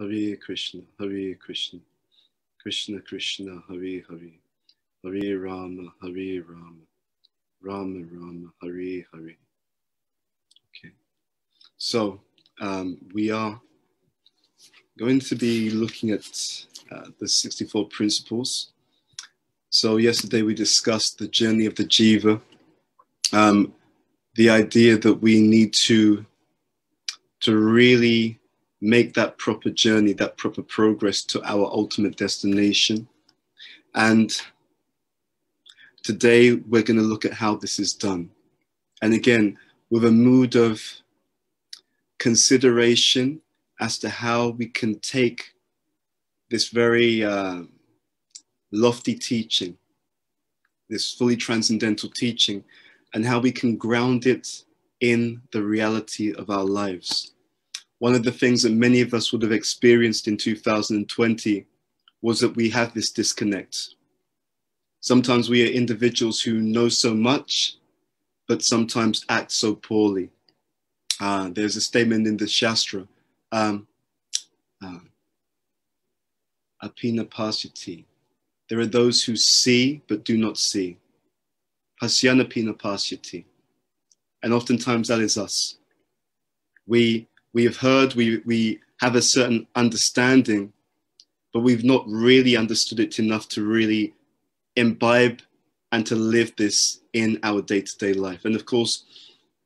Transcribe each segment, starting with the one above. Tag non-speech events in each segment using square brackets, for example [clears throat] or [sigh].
Hare Krishna, Hare Krishna, Krishna Krishna, Hare Hare, Hare Rama, Hare Rama, Rama Rama, Hare Hare. Okay, so um, we are going to be looking at uh, the 64 principles. So yesterday we discussed the journey of the jiva, um, the idea that we need to to really make that proper journey, that proper progress to our ultimate destination. And today we're going to look at how this is done. And again, with a mood of consideration as to how we can take this very uh, lofty teaching, this fully transcendental teaching, and how we can ground it in the reality of our lives. One of the things that many of us would have experienced in 2020 was that we have this disconnect. Sometimes we are individuals who know so much, but sometimes act so poorly. Uh, there's a statement in the Shastra, um, uh, apina pasyati. There are those who see but do not see. Pasyana pina pasyati. And oftentimes that is us. We, we have heard, we, we have a certain understanding, but we've not really understood it enough to really imbibe and to live this in our day to day life. And of course,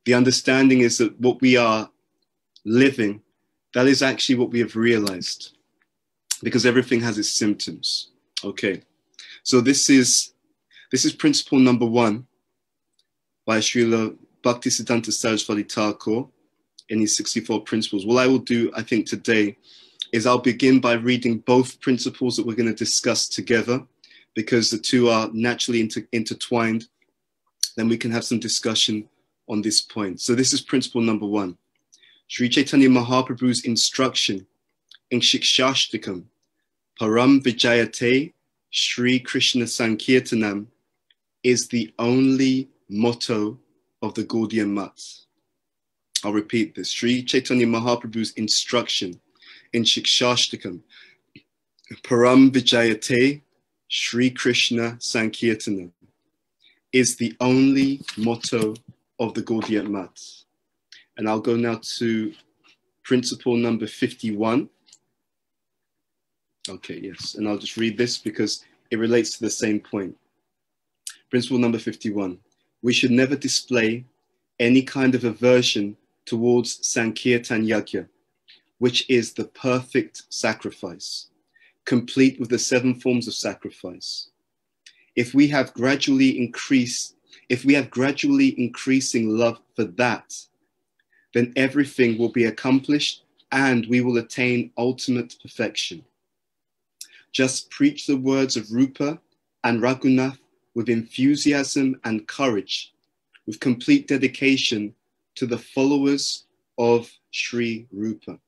the understanding is that what we are living, that is actually what we have realized because everything has its symptoms. Okay. So this is this is principle number one by Srila Bhaktisiddhanta Saraswati Thakur his 64 principles. What I will do, I think, today is I'll begin by reading both principles that we're going to discuss together because the two are naturally inter- intertwined. Then we can have some discussion on this point. So this is principle number one. Sri Chaitanya Mahaprabhu's instruction in Shikshashtakam, Param Vijayate Sri Krishna Sankirtanam is the only motto of the Gaudiya Mat. I'll repeat this. Sri Chaitanya Mahaprabhu's instruction in Shikshashtakam, Param Vijayate Sri Krishna Sankirtanam is the only motto of the Gaudiya Mat. And I'll go now to principle number 51. Okay, yes. And I'll just read this because it relates to the same point. Principle number 51. We should never display any kind of aversion towards Sankirtan Yajna, which is the perfect sacrifice, complete with the seven forms of sacrifice. If we have gradually increased, if we have gradually increasing love for that, then everything will be accomplished and we will attain ultimate perfection. Just preach the words of Rupa and Raghunath with enthusiasm and courage, with complete dedication to the followers of Sri Rupa.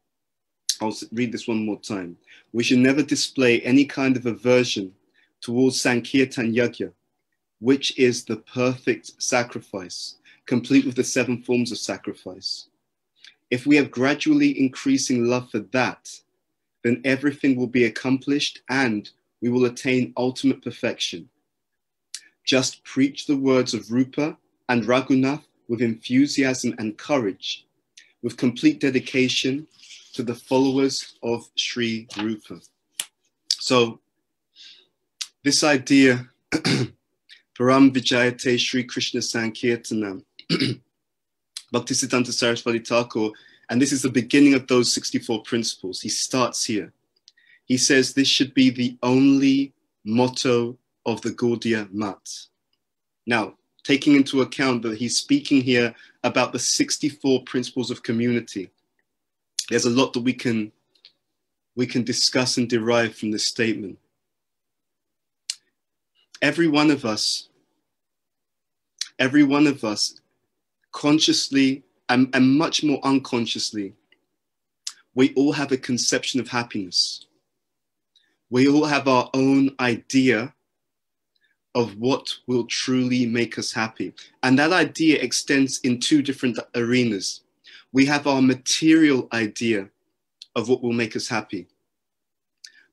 I'll read this one more time. We should never display any kind of aversion towards Sankirtan Yajna, which is the perfect sacrifice, complete with the seven forms of sacrifice. If we have gradually increasing love for that, then everything will be accomplished and we will attain ultimate perfection. Just preach the words of Rupa and Raghunath with enthusiasm and courage, with complete dedication to the followers of Sri Rupa. So, this idea, [clears throat] Param Vijayate Sri Krishna Sankirtanam, [clears throat] Bhaktisiddhanta Saraswati Thakur and this is the beginning of those 64 principles. He starts here. He says this should be the only motto of the Gaudiya Mat. Now, taking into account that he's speaking here about the 64 principles of community, there's a lot that we can, we can discuss and derive from this statement. Every one of us, every one of us consciously and, and much more unconsciously, we all have a conception of happiness. We all have our own idea of what will truly make us happy. And that idea extends in two different arenas. We have our material idea of what will make us happy.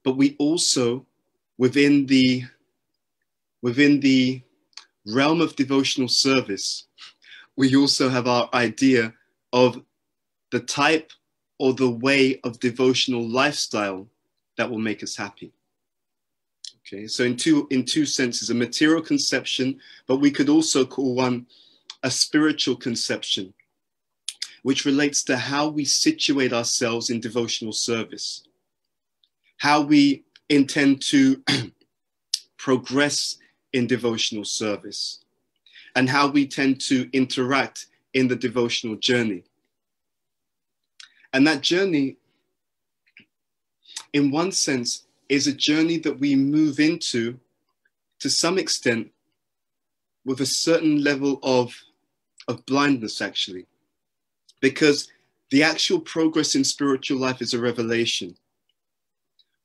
but we also, within the, within the realm of devotional service, we also have our idea of the type or the way of devotional lifestyle that will make us happy. Okay, so in two in two senses, a material conception, but we could also call one a spiritual conception, which relates to how we situate ourselves in devotional service, how we intend to [clears throat] progress in devotional service, and how we tend to interact in the devotional journey. And that journey, in one sense, is a journey that we move into to some extent with a certain level of, of blindness, actually, because the actual progress in spiritual life is a revelation.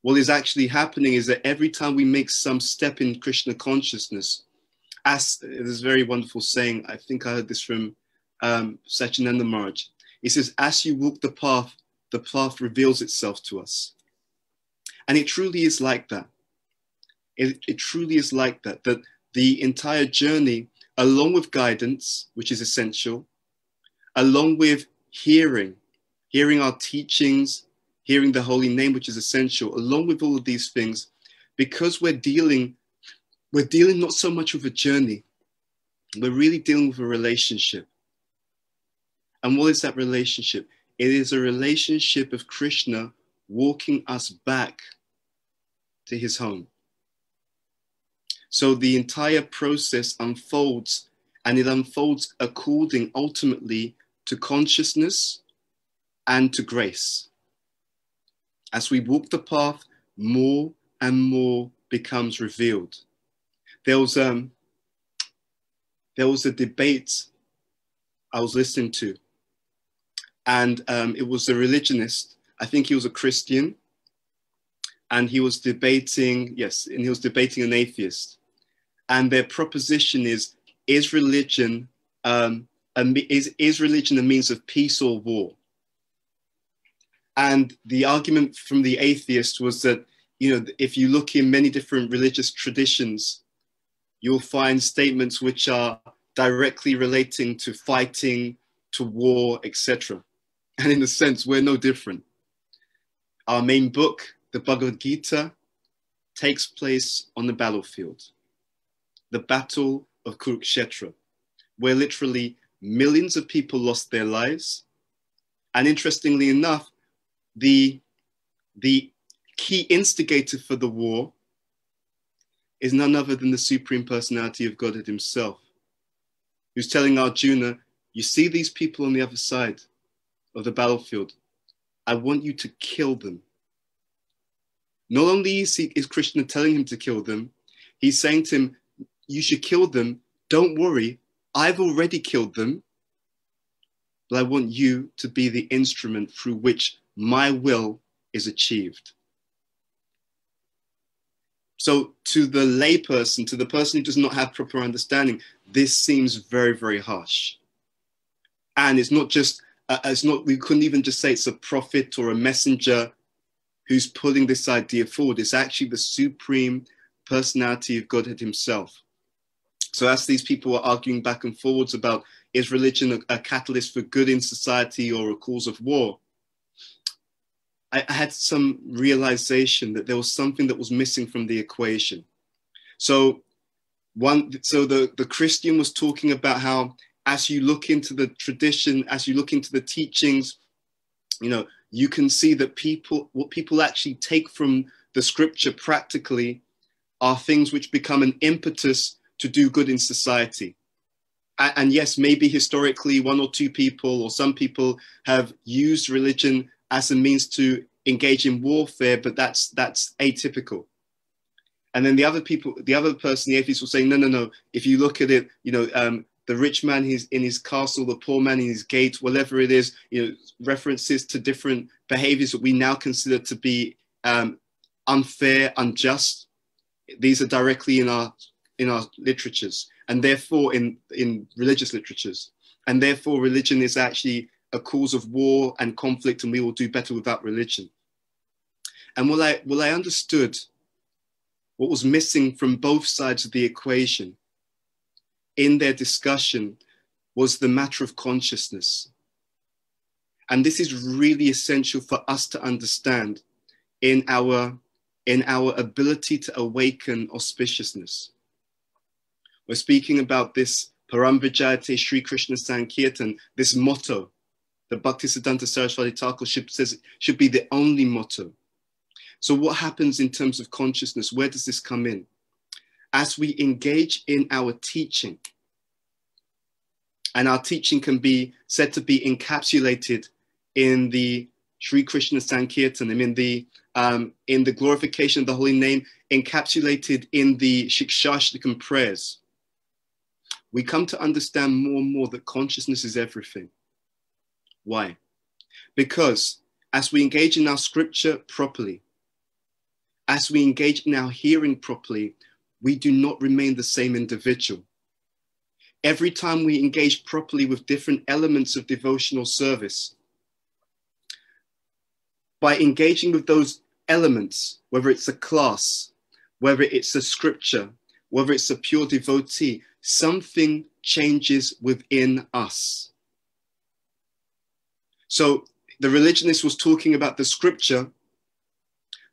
What is actually happening is that every time we make some step in Krishna consciousness, as there's a very wonderful saying, I think I heard this from um, Sachinanda Maharaj. He says, as you walk the path, the path reveals itself to us. And it truly is like that. It, it truly is like that, that the entire journey, along with guidance, which is essential, along with hearing, hearing our teachings, hearing the holy name, which is essential, along with all of these things, because we're dealing, we're dealing not so much with a journey, we're really dealing with a relationship. And what is that relationship? It is a relationship of Krishna walking us back to his home. So the entire process unfolds and it unfolds according ultimately to consciousness and to grace. As we walk the path, more and more becomes revealed. There was, um, there was a debate I was listening to, and um, it was a religionist. I think he was a Christian, and he was debating, yes, and he was debating an atheist. And their proposition is, is religion, um, a, is, is religion a means of peace or war? And the argument from the atheist was that, you know, if you look in many different religious traditions, you'll find statements which are directly relating to fighting, to war, etc. And in a sense, we're no different. Our main book, the Bhagavad Gita takes place on the battlefield, the battle of Kurukshetra, where literally millions of people lost their lives. And interestingly enough, the, the key instigator for the war is none other than the Supreme Personality of Godhead Himself, who's telling Arjuna, You see these people on the other side of the battlefield. I want you to kill them. Not only is, he, is Krishna telling him to kill them, he's saying to him, You should kill them. Don't worry, I've already killed them. But I want you to be the instrument through which my will is achieved. So, to the layperson, to the person who does not have proper understanding, this seems very, very harsh. And it's not just, uh, it's not, we couldn't even just say it's a prophet or a messenger who's putting this idea forward. It's actually the supreme personality of Godhead himself. So as these people are arguing back and forwards about is religion a, a catalyst for good in society or a cause of war, I, I had some realization that there was something that was missing from the equation. So one, so the, the Christian was talking about how as you look into the tradition, as you look into the teachings, you know, you can see that people, what people actually take from the scripture practically are things which become an impetus to do good in society. And, yes, maybe historically one or two people or some people have used religion as a means to engage in warfare, but that's that's atypical. And then the other people, the other person, the atheist, will say, no, no, no. If you look at it, you know, um, the rich man he's in his castle, the poor man in his gate, whatever it is, you know, references to different behaviors that we now consider to be um, unfair, unjust. These are directly in our in our literatures, and therefore in in religious literatures, and therefore religion is actually a cause of war and conflict, and we will do better without religion. And what I, what I understood, what was missing from both sides of the equation in their discussion was the matter of consciousness. And this is really essential for us to understand in our, in our ability to awaken auspiciousness. We're speaking about this Paramvijayate Sri Krishna Sankirtan, this motto the Bhaktisiddhanta Saraswati Thakur says should be the only motto. So what happens in terms of consciousness? Where does this come in? As we engage in our teaching, and our teaching can be said to be encapsulated in the Sri Krishna Sankirtanam, in the um, in the glorification of the holy name, encapsulated in the Shikshashtakam prayers. We come to understand more and more that consciousness is everything. Why? Because as we engage in our scripture properly, as we engage in our hearing properly, we do not remain the same individual. Every time we engage properly with different elements of devotional service, by engaging with those elements, whether it's a class, whether it's a scripture, whether it's a pure devotee, something changes within us. So the religionist was talking about the scripture,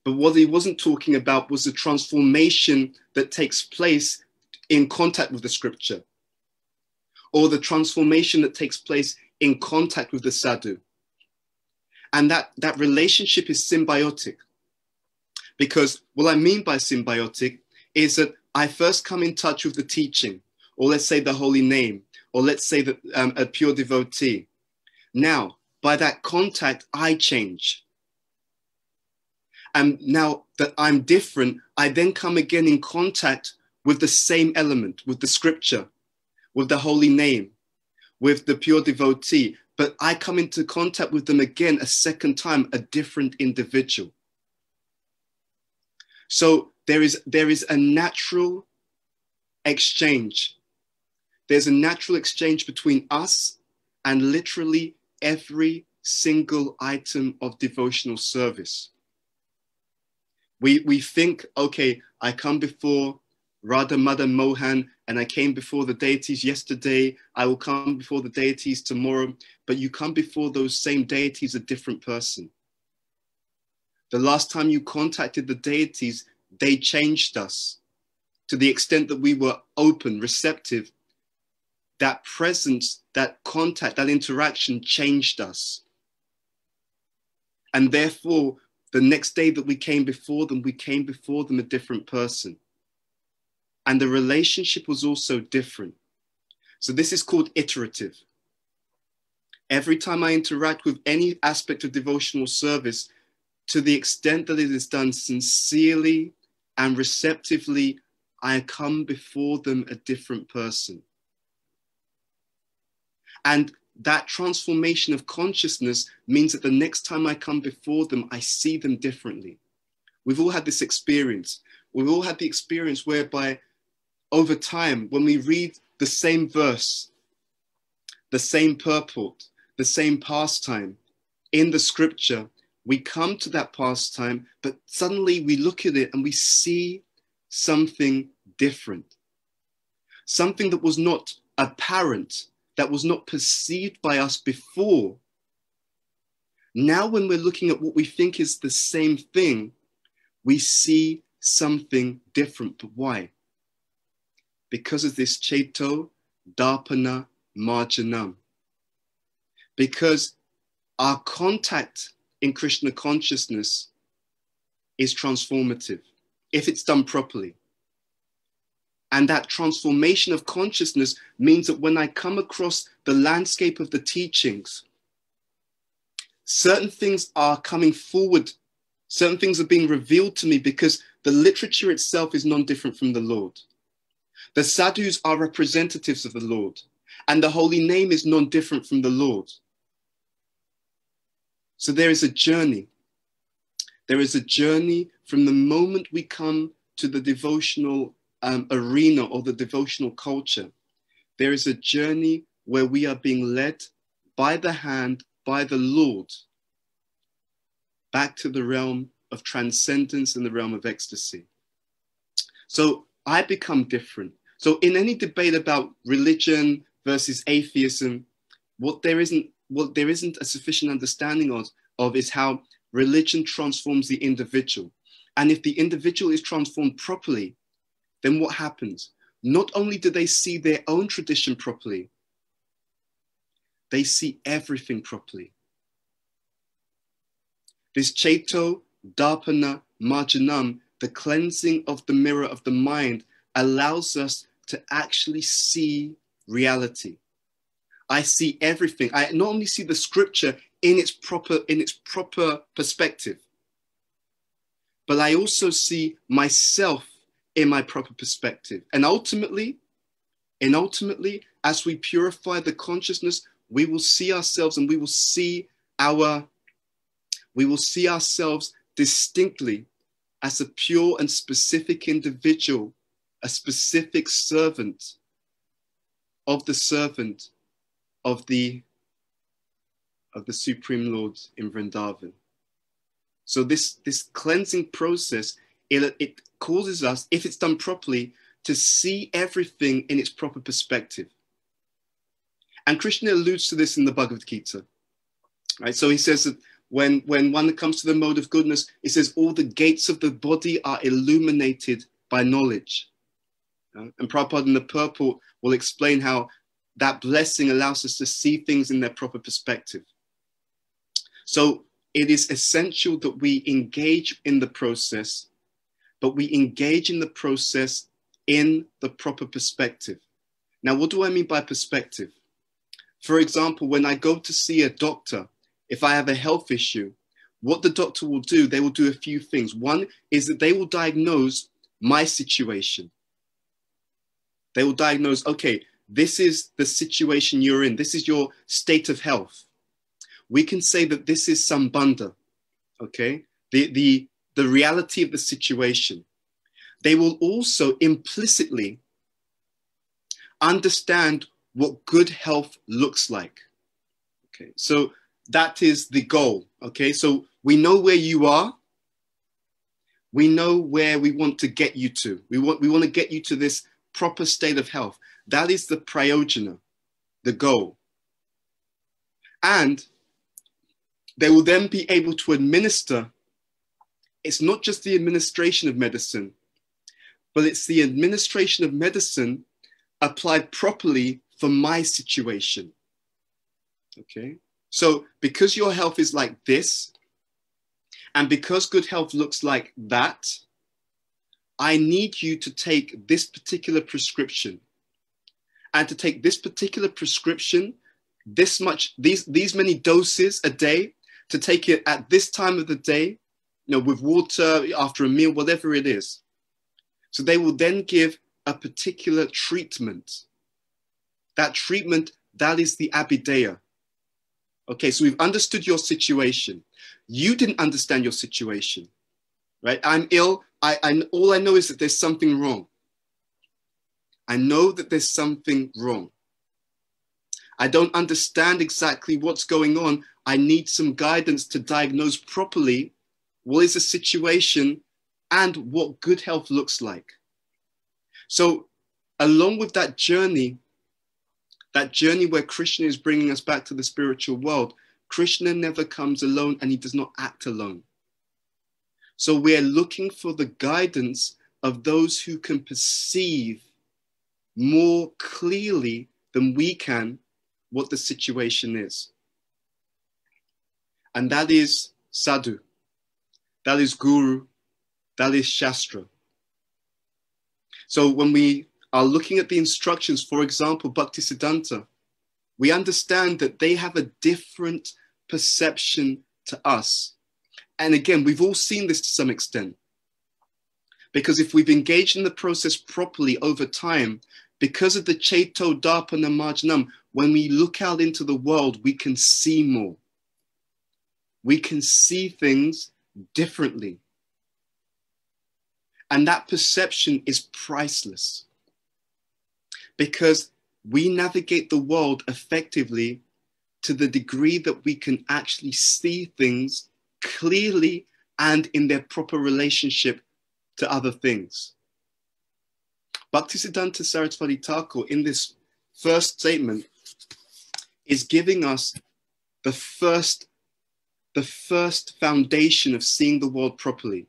but what he wasn't talking about was the transformation that takes place in contact with the scripture, or the transformation that takes place in contact with the sadhu. And that, that relationship is symbiotic. Because what I mean by symbiotic is that I first come in touch with the teaching, or let's say the holy name, or let's say that um, a pure devotee. Now, by that contact, I change. And now that I'm different, I then come again in contact with the same element, with the scripture, with the holy name, with the pure devotee. But I come into contact with them again a second time, a different individual. So there is, there is a natural exchange. There's a natural exchange between us and literally every single item of devotional service. We, we think, okay, I come before Radha Madan Mohan and I came before the deities yesterday, I will come before the deities tomorrow, but you come before those same deities a different person. The last time you contacted the deities, they changed us to the extent that we were open, receptive, that presence, that contact, that interaction changed us. And therefore, the next day that we came before them, we came before them a different person. And the relationship was also different. So this is called iterative. Every time I interact with any aspect of devotional service, to the extent that it is done sincerely and receptively, I come before them a different person. And that transformation of consciousness means that the next time I come before them, I see them differently. We've all had this experience. We've all had the experience whereby over time, when we read the same verse, the same purport, the same pastime in the scripture, we come to that pastime, but suddenly we look at it and we see something different. Something that was not apparent that was not perceived by us before. Now, when we're looking at what we think is the same thing, we see something different. But why? Because of this Cheto Darpana Marjanam. Because our contact in Krishna consciousness is transformative if it's done properly. And that transformation of consciousness means that when I come across the landscape of the teachings, certain things are coming forward, certain things are being revealed to me because the literature itself is non different from the Lord. The sadhus are representatives of the Lord, and the holy name is non different from the Lord. So there is a journey. There is a journey from the moment we come to the devotional um, arena or the devotional culture. There is a journey where we are being led by the hand, by the Lord, back to the realm of transcendence in the realm of ecstasy. So I become different. So in any debate about religion versus atheism, what there isn't what there isn't a sufficient understanding of, of is how religion transforms the individual. And if the individual is transformed properly, then what happens? Not only do they see their own tradition properly, they see everything properly. This Cheto, Darpana, Marjanam, the cleansing of the mirror of the mind, allows us to actually see reality. I see everything. I not only see the scripture in its proper in its proper perspective, but I also see myself in my proper perspective. And ultimately, and ultimately, as we purify the consciousness, we will see ourselves and we will see our we will see ourselves distinctly as a pure and specific individual, a specific servant of the servant of the of the Supreme Lord in Vrindavan. So this, this cleansing process, it, it causes us, if it's done properly, to see everything in its proper perspective. And Krishna alludes to this in the Bhagavad Gita. Right? So he says that when, when one comes to the mode of goodness, he says all the gates of the body are illuminated by knowledge. Uh, and Prabhupada in the purport will explain how that blessing allows us to see things in their proper perspective. So it is essential that we engage in the process, but we engage in the process in the proper perspective. Now, what do I mean by perspective? For example, when I go to see a doctor, if I have a health issue, what the doctor will do, they will do a few things. One is that they will diagnose my situation. They will diagnose, okay, this is the situation you're in. This is your state of health. We can say that this is sambandha, okay? The, the, the reality of the situation. They will also implicitly understand what good health looks like. Okay, so that is the goal. Okay, so we know where you are. We know where we want to get you to. We want, we want to get you to this proper state of health. That is the prayojana, the goal. And they will then be able to administer. It's not just the administration of medicine, but it's the administration of medicine applied properly for my situation. Okay. So, because your health is like this, and because good health looks like that, I need you to take this particular prescription and to take this particular prescription, this much, these, these many doses a day, to take it at this time of the day, you know, with water after a meal, whatever it is. So they will then give a particular treatment. That treatment, that is the abhidheya. Okay, so we've understood your situation. You didn't understand your situation, right? I'm ill. I, I all I know is that there's something wrong. I know that there's something wrong. I don't understand exactly what's going on. I need some guidance to diagnose properly what is the situation and what good health looks like. So, along with that journey, that journey where Krishna is bringing us back to the spiritual world, Krishna never comes alone and he does not act alone. So, we're looking for the guidance of those who can perceive more clearly than we can what the situation is. And that is sadhu, that is guru, that is shastra. So when we are looking at the instructions, for example, Bhaktisiddhanta, we understand that they have a different perception to us. And again, we've all seen this to some extent. Because if we've engaged in the process properly over time, because of the Cheto Darpana Marjanam, when we look out into the world, we can see more. We can see things differently. And that perception is priceless because we navigate the world effectively to the degree that we can actually see things clearly and in their proper relationship to other things. Bhaktisiddhanta Saraswati Thakur in this first statement is giving us the first, the first foundation of seeing the world properly.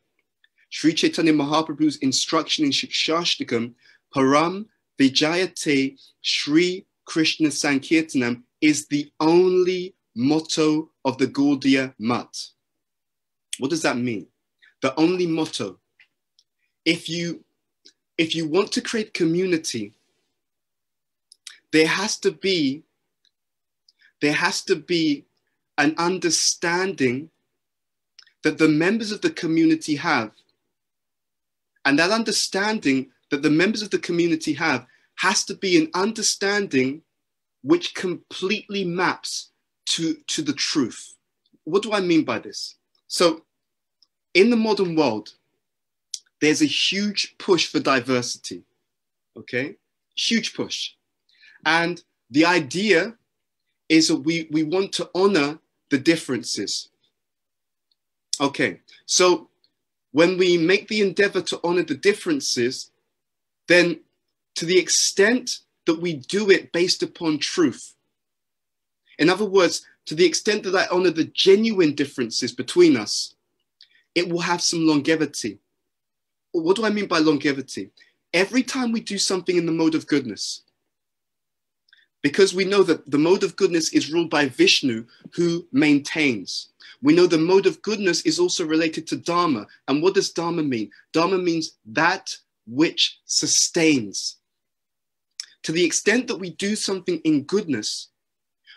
Sri Chaitanya Mahaprabhu's instruction in Shikshashtakam, Param Vijayate Sri Krishna Sankirtanam, is the only motto of the Gaudiya Mat. What does that mean? The only motto. If you if you want to create community, there has to be there has to be an understanding that the members of the community have. And that understanding that the members of the community have has to be an understanding which completely maps to, to the truth. What do I mean by this? So, in the modern world, there's a huge push for diversity. Okay? Huge push. And the idea is that we, we want to honor the differences. Okay, so when we make the endeavor to honor the differences, then to the extent that we do it based upon truth, in other words, to the extent that I honor the genuine differences between us, it will have some longevity. What do I mean by longevity? Every time we do something in the mode of goodness, because we know that the mode of goodness is ruled by Vishnu, who maintains. We know the mode of goodness is also related to Dharma. And what does Dharma mean? Dharma means that which sustains. To the extent that we do something in goodness,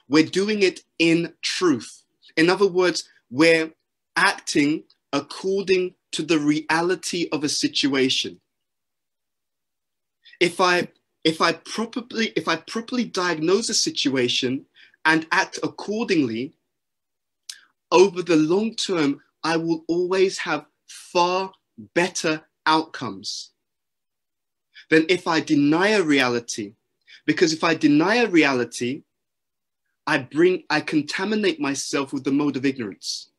we're doing it in truth. In other words, we're acting according to the reality of a situation. If I if I properly if I properly diagnose a situation and act accordingly, over the long term, I will always have far better outcomes than if I deny a reality. Because if I deny a reality, I bring, I contaminate myself with the mode of ignorance.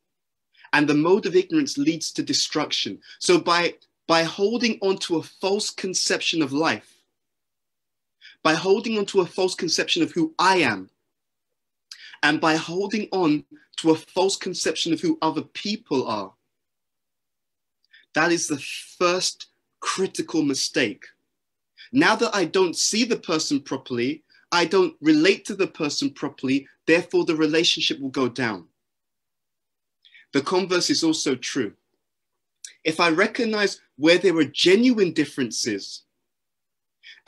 And the mode of ignorance leads to destruction. So by, by holding on to a false conception of life, by holding on to a false conception of who I am, and by holding on to a false conception of who other people are, that is the first critical mistake. Now that I don't see the person properly, I don't relate to the person properly, therefore the relationship will go down. The converse is also true. If I recognize where there are genuine differences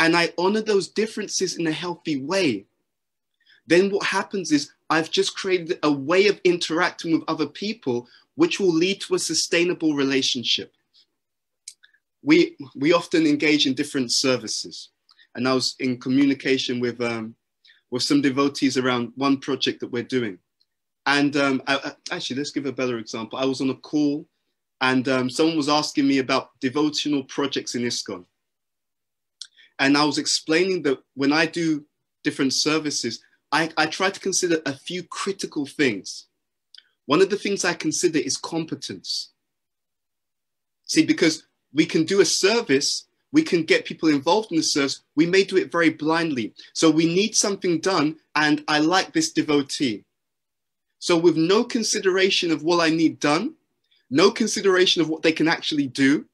and I honor those differences in a healthy way, then what happens is I've just created a way of interacting with other people which will lead to a sustainable relationship. We, we often engage in different services. And I was in communication with, um, with some devotees around one project that we're doing. And um, I, actually, let's give a better example. I was on a call and um, someone was asking me about devotional projects in ISKCON. And I was explaining that when I do different services, I, I try to consider a few critical things. One of the things I consider is competence. See, because we can do a service, we can get people involved in the service, we may do it very blindly. So we need something done, and I like this devotee. So, with no consideration of what I need done, no consideration of what they can actually do,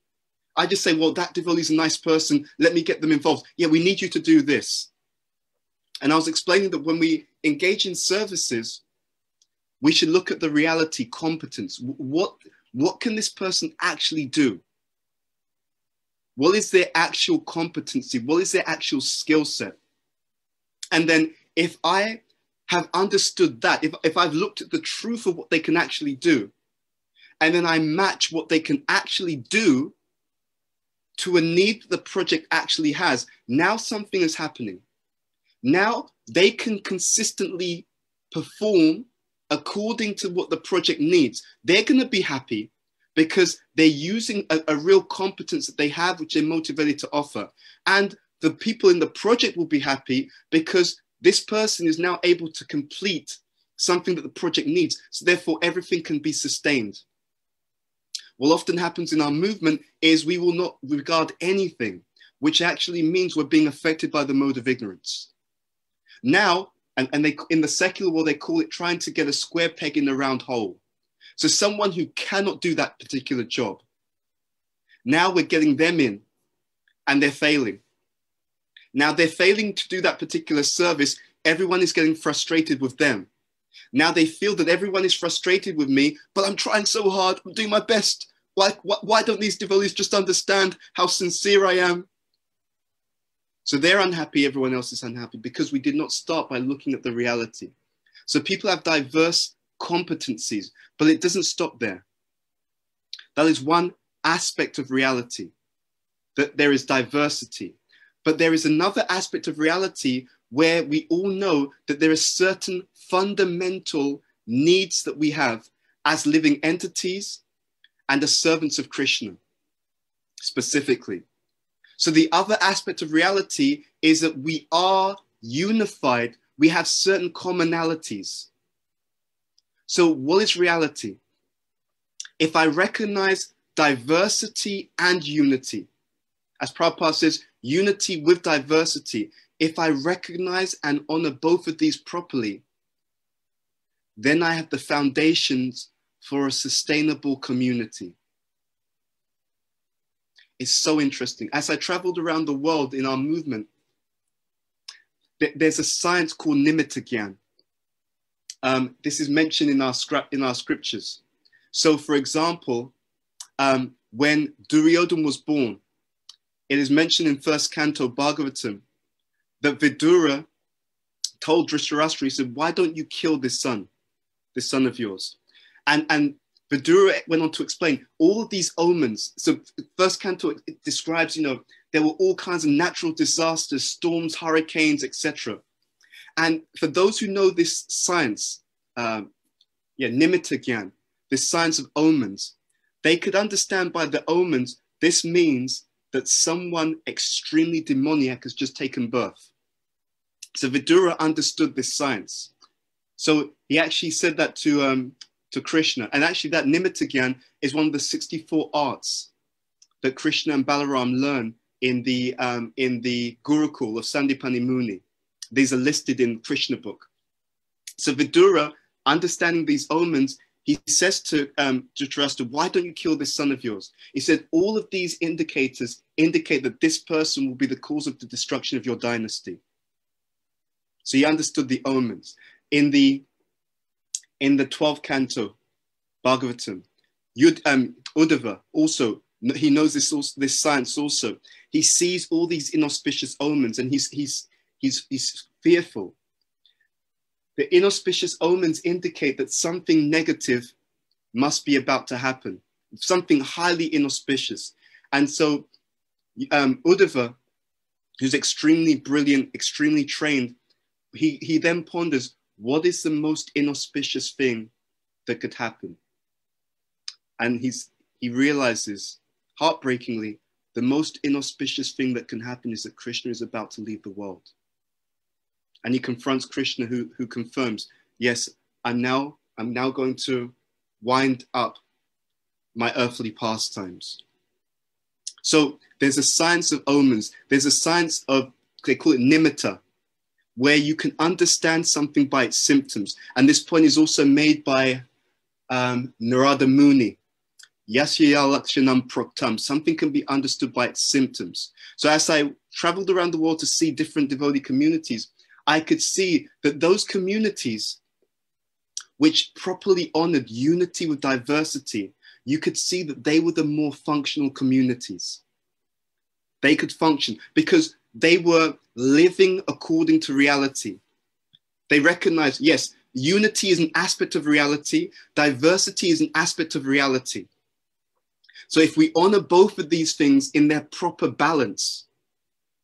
I just say, well, that devotee is a nice person. Let me get them involved. Yeah, we need you to do this. And I was explaining that when we engage in services, we should look at the reality, competence. What, what can this person actually do? What is their actual competency? What is their actual skill set? And then if I have understood that, if, if I've looked at the truth of what they can actually do, and then I match what they can actually do to a need the project actually has, now something is happening. Now they can consistently perform according to what the project needs. They're going to be happy because they're using a, a, real competence that they have, which they're motivated to offer. And the people in the project will be happy because this person is now able to complete something that the project needs. So therefore, everything can be sustained. What often happens in our movement is we will not regard anything, which actually means we're being affected by the mode of ignorance. Now, and, and they in the secular world, they call it trying to get a square peg in a round hole. So someone who cannot do that particular job. Now we're getting them in and they're failing. Now they're failing to do that particular service. Everyone is getting frustrated with them. Now they feel that everyone is frustrated with me, but I'm trying so hard. I'm doing my best. Why, why, why don't these devotees just understand how sincere I am? So they're unhappy, everyone else is unhappy because we did not start by looking at the reality. So people have diverse competencies, but it doesn't stop there. That is one aspect of reality, that there is diversity. But there is another aspect of reality where we all know that there are certain fundamental needs that we have as living entities and as servants of Krishna specifically. So the other aspect of reality is that we are unified, we have certain commonalities. So, what is reality? If I recognize diversity and unity, as Prabhupada says, unity with diversity, if I recognize and honor both of these properly, then I have the foundations for a sustainable community. It's so interesting. As I traveled around the world in our movement, there's a science called Nimitta Um, this is mentioned in our, in our scriptures. So, for example, um, when Duryodhan was born, it is mentioned in first canto Bhagavatam that Vidura told Dhritarashtra, he said, why don't you kill this son, this son of yours? And, and Vidura went on to explain all of these omens. So first canto it describes, you know, there were all kinds of natural disasters, storms, hurricanes, etc. And for those who know this science, um, yeah, nimitta this science of omens, they could understand by the omens, this means that someone extremely demoniac has just taken birth. So Vidura understood this science. So he actually said that to, um, to Krishna. And actually, that Nimitta is one of the 64 arts that Krishna and Balaram learn in the, um, in the Gurukul of Sandipani Muni. These are listed in Krishna book. So Vidura, understanding these omens, he says to um, why don't you kill this son of yours? He said, all of these indicators indicate that this person will be the cause of the destruction of your dynasty. So he understood the omens. In the in the 12th canto, Bhagavatam, Yud, um, Uddhava also, he knows this, also, this science also. He sees all these inauspicious omens and he's, he's, he's, he's fearful. The inauspicious omens indicate that something negative must be about to happen, something highly inauspicious. And so um, Uddhava, who's extremely brilliant, extremely trained, he, he then ponders what is the most inauspicious thing that could happen? And he's, he realizes, heartbreakingly, the most inauspicious thing that can happen is that Krishna is about to leave the world. And he confronts Krishna, who, who confirms, yes, I'm now, I'm now going to wind up my earthly pastimes. So there's a science of omens. There's a science of, they call it nimitta, where you can understand something by its symptoms. And this point is also made by um, Narada Muni. Yasya lakshanam proktam. Something can be understood by its symptoms. So as I traveled around the world to see different devotee communities, I could see that those communities which properly honored unity with diversity, you could see that they were the more functional communities. They could function because they were living according to reality. They recognized, yes, unity is an aspect of reality, diversity is an aspect of reality. So if we honor both of these things in their proper balance,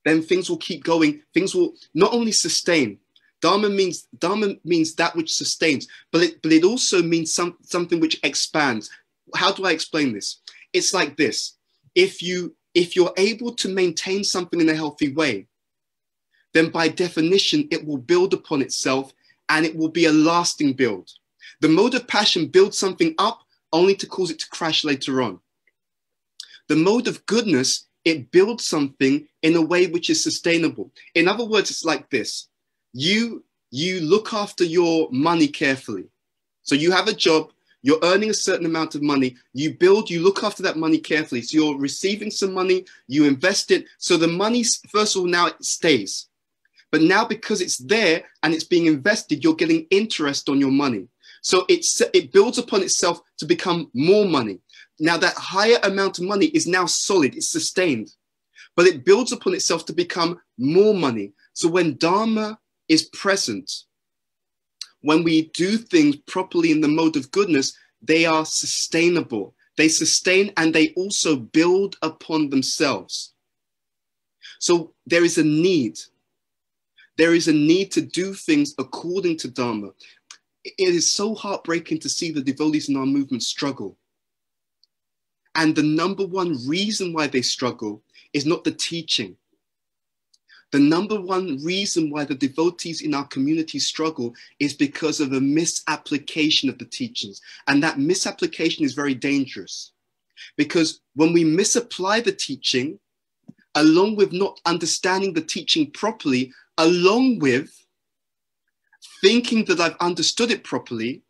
then things will keep going. Things will not only sustain. Dharma means Dharma means that which sustains, but it but it also means some, something which expands. How do I explain this? It's like this: if you if you're able to maintain something in a healthy way, then by definition, it will build upon itself and it will be a lasting build. The mode of passion builds something up only to cause it to crash later on. The mode of goodness, it builds something in a way which is sustainable. In other words, it's like this. You you look after your money carefully. So you have a job, you're earning a certain amount of money, you build, you look after that money carefully. So you're receiving some money, you invest it. So the money, first of all, now it stays. But now because it's there and it's being invested, you're getting interest on your money. So it's, it builds upon itself to become more money. Now that higher amount of money is now solid, it's sustained, but it builds upon itself to become more money. So when Dharma is present, when we do things properly in the mode of goodness, they are sustainable. They sustain and they also build upon themselves. So there is a need. There is a need to do things according to Dharma. It is so heartbreaking to see the devotees in our movement struggle and the number one reason why they struggle is not the teaching. The number one reason why the devotees in our community struggle is because of a misapplication of the teachings. And that misapplication is very dangerous because when we misapply the teaching, along with not understanding the teaching properly, along with thinking that I've understood it properly,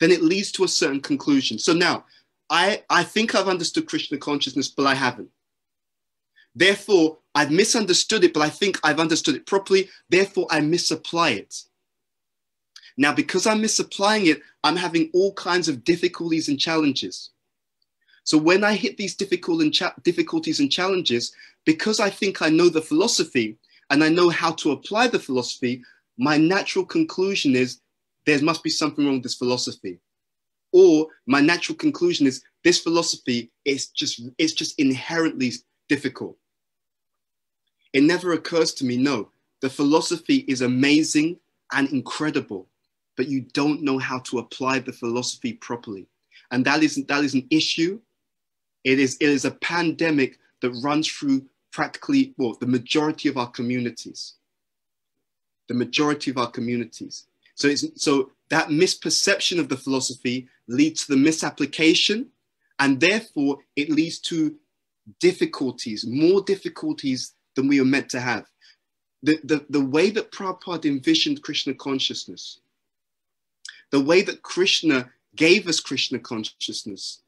then it leads to a certain conclusion. So now, I, I think I've understood Krishna consciousness, but I haven't. Therefore, I've misunderstood it, but I think I've understood it properly. Therefore, I misapply it. Now, because I'm misapplying it, I'm having all kinds of difficulties and challenges. So when I hit these difficult and cha- difficulties and challenges, because I think I know the philosophy and I know how to apply the philosophy, my natural conclusion is there must be something wrong with this philosophy or my natural conclusion is this philosophy is just it's just inherently difficult. It never occurs to me no the philosophy is amazing and incredible but you don't know how to apply the philosophy properly. And that is that is an issue. It is it is a pandemic that runs through practically well the majority of our communities. The majority of our communities. So it's so that misperception of the philosophy leads to the misapplication, and therefore it leads to difficulties, more difficulties than we were meant to have. The, the, the way that Prabhupada envisioned Krishna consciousness, the way that Krishna gave us Krishna consciousness,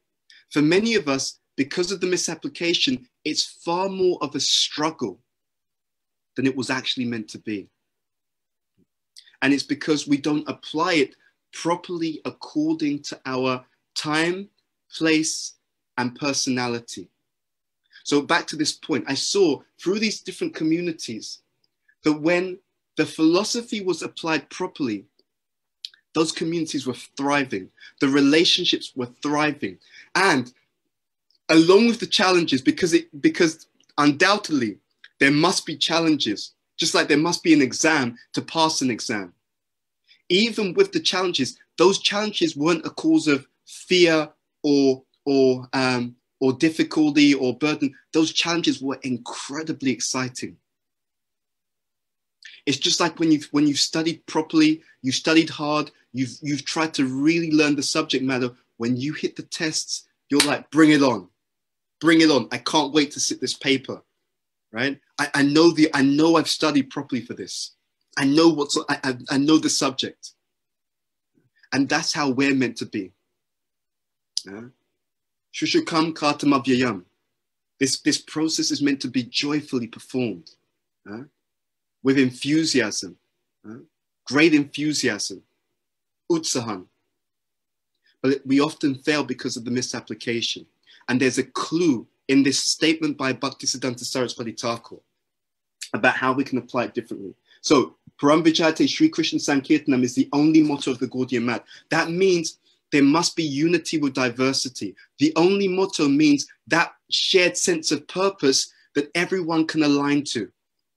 for many of us, because of the misapplication, it's far more of a struggle than it was actually meant to be. And it's because we don't apply it properly according to our time, place, and personality. So, back to this point, I saw through these different communities that when the philosophy was applied properly, those communities were thriving, the relationships were thriving. And along with the challenges, because it because undoubtedly there must be challenges, just like there must be an exam to pass an exam even with the challenges, those challenges weren't a cause of fear or or um, or difficulty or burden. Those challenges were incredibly exciting. It's just like when you've when you've studied properly, you've studied hard, you've you've tried to really learn the subject matter. When you hit the tests, you're like, bring it on, bring it on. I can't wait to sit this paper, right? I, I know the I know I've studied properly for this. I know what's I, I, know the subject. And that's how we're meant to be. Shushukam kartamavyayam. This, this process is meant to be joyfully performed with enthusiasm, great enthusiasm, utsahan. But we often fail because of the misapplication. And there's a clue in this statement by Bhaktisiddhanta Saraswati Thakur about how we can apply it differently. So Param Sri Krishna Sankirtanam is the only motto of the Gaudiya Math. That means there must be unity with diversity. The only motto means that shared sense of purpose that everyone can align to.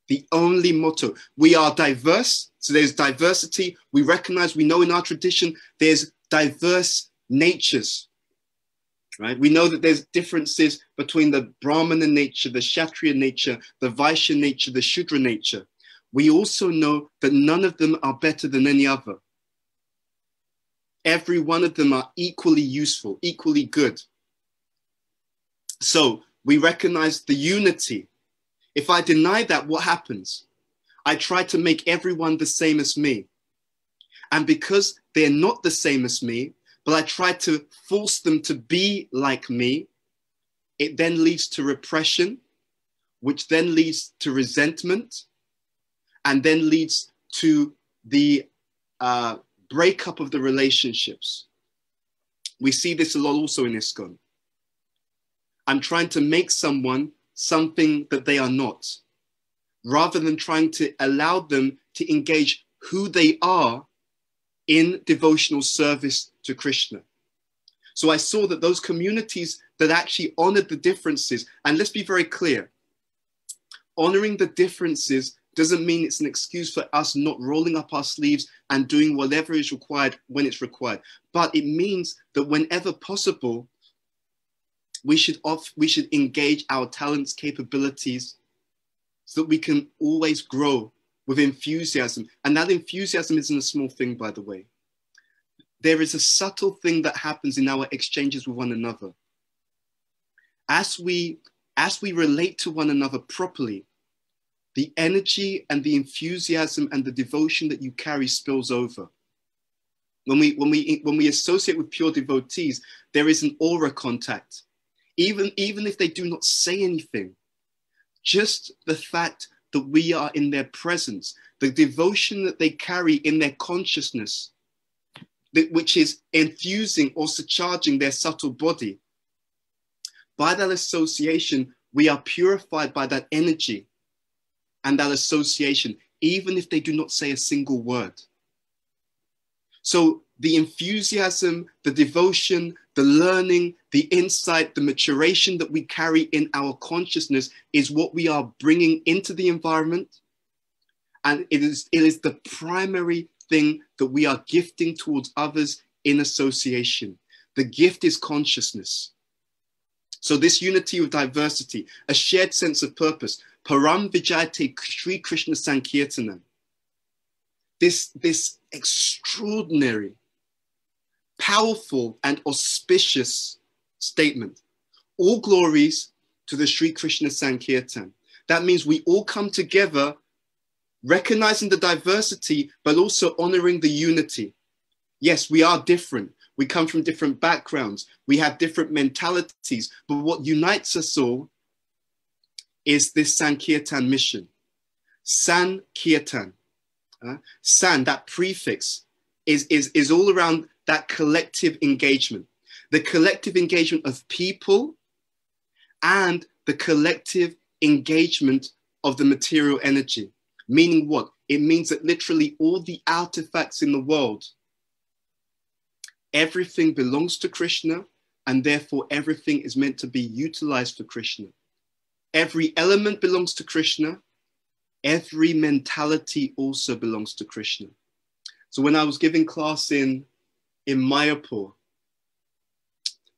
The only motto. We are diverse, so there's diversity. We recognize, we know in our tradition, there's diverse natures, right? We know that there's differences between the Brahmana nature, the Kshatriya nature, the Vaishya nature, the Shudra nature we also know that none of them are better than any other. Every one of them are equally useful, equally good. So we recognize the unity. If I deny that, what happens? I try to make everyone the same as me. And because they're not the same as me, but I try to force them to be like me, it then leads to repression, which then leads to resentment, and then leads to the uh, breakup of the relationships. We see this a lot also in ISKCON. I'm trying to make someone something that they are not, rather than trying to allow them to engage who they are in devotional service to Krishna. So I saw that those communities that actually honored the differences, and let's be very clear honoring the differences doesn't mean it's an excuse for us not rolling up our sleeves and doing whatever is required when it's required. But it means that whenever possible, we should off, we should engage our talents, capabilities, so that we can always grow with enthusiasm. And that enthusiasm isn't a small thing, by the way. There is a subtle thing that happens in our exchanges with one another. As we as we relate to one another properly, the energy and the enthusiasm and the devotion that you carry spills over. When we, when we, when we associate with pure devotees, there is an aura contact even, even if they do not say anything. Just the fact that we are in their presence, the devotion that they carry in their consciousness, which is infusing or surcharging their subtle body. By that association, we are purified by that energy and that association, even if they do not say a single word. So the enthusiasm, the devotion, the learning, the insight, the maturation that we carry in our consciousness is what we are bringing into the environment. And it is, it is the primary thing that we are gifting towards others in association. The gift is consciousness. So, this unity of diversity, a shared sense of purpose, Param Vijayate Sri Krishna Sankirtanam, this, this extraordinary powerful and auspicious statement. All glories to the Sri Krishna Sankirtan. That means we all come together recognizing the diversity, but also honoring the unity. Yes, we are different. We come from different backgrounds. We have different mentalities. But what unites us all is this Sankirtan mission. Sankirtan. Uh, san, that prefix, is, is, is all around that collective engagement, the collective engagement of people and the collective engagement of the material energy. Meaning what? It means that literally all the artifacts in the world, everything belongs to Krishna, and therefore everything is meant to be utilized for Krishna. Every element belongs to Krishna. Every mentality also belongs to Krishna. So when I was giving class in in Mayapur.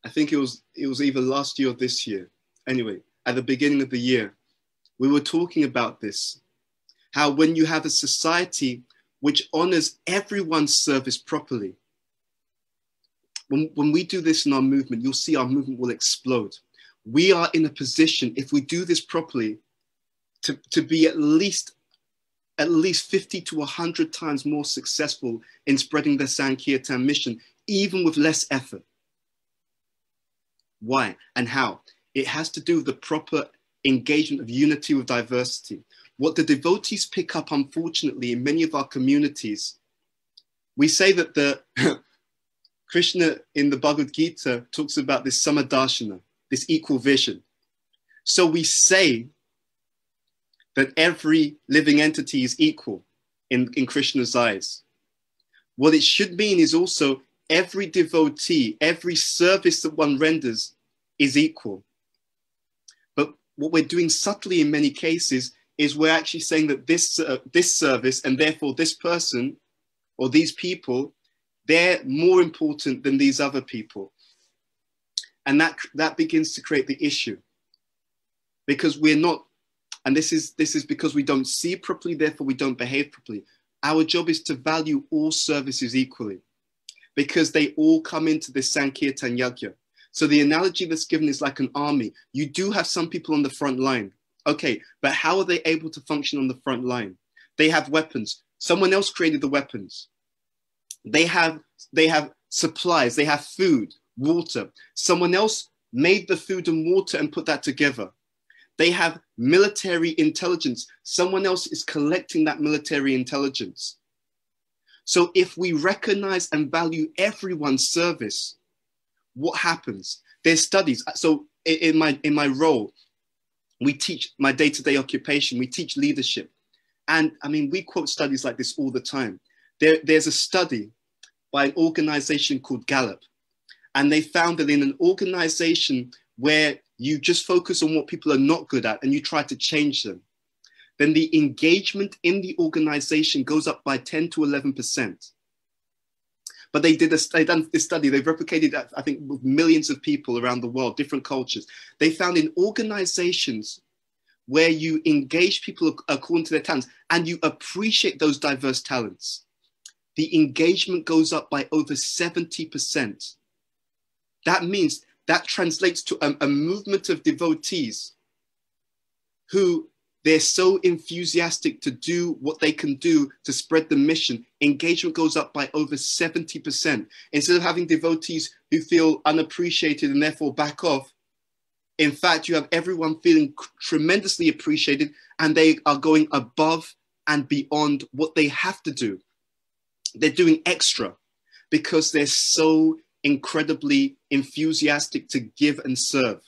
I think it was it was either last year or this year. Anyway, at the beginning of the year, we were talking about this. How when you have a society which honors everyone's service properly, when, when we do this in our movement, you'll see our movement will explode. We are in a position, if we do this properly, to, to be at least at least 50 to 100 times more successful in spreading the Sankirtan mission, even with less effort. Why and how? It has to do with the proper engagement of unity with diversity. What the devotees pick up, unfortunately, in many of our communities, we say that the [laughs] Krishna in the Bhagavad Gita talks about this samadarshana, this equal vision. So we say that every living entity is equal in, in Krishna's eyes. What it should mean is also every devotee, every service that one renders is equal. But what we're doing subtly in many cases is we're actually saying that this, uh, this service and therefore this person or these people, they're more important than these other people. And that, that begins to create the issue because we're not and this is this is because we don't see properly, therefore we don't behave properly. Our job is to value all services equally because they all come into this Sankirtan Yajna. So the analogy that's given is like an army. You do have some people on the front line. Okay, but how are they able to function on the front line? They have weapons. Someone else created the weapons. They have they have supplies, they have food, water. Someone else made the food and water and put that together. They have military intelligence. Someone else is collecting that military intelligence. So if we recognize and value everyone's service, what happens? There's studies. So in my in my role, we teach my day-to-day occupation, we teach leadership. And I mean, we quote studies like this all the time. There, there's a study by an organization called Gallup. And they found that in an organization where you just focus on what people are not good at and you try to change them, then the engagement in the organization goes up by 10 to 11%. But they did a, they done this study, they've replicated that, I think, with millions of people around the world, different cultures. They found in organizations where you engage people according to their talents and you appreciate those diverse talents, the engagement goes up by over 70%. That means that translates to a, a movement of devotees who they're so enthusiastic to do what they can do to spread the mission. Engagement goes up by over 70%. Instead of having devotees who feel unappreciated and therefore back off, in fact, you have everyone feeling tremendously appreciated and they are going above and beyond what they have to do. They're doing extra because they're so incredibly enthusiastic to give and serve.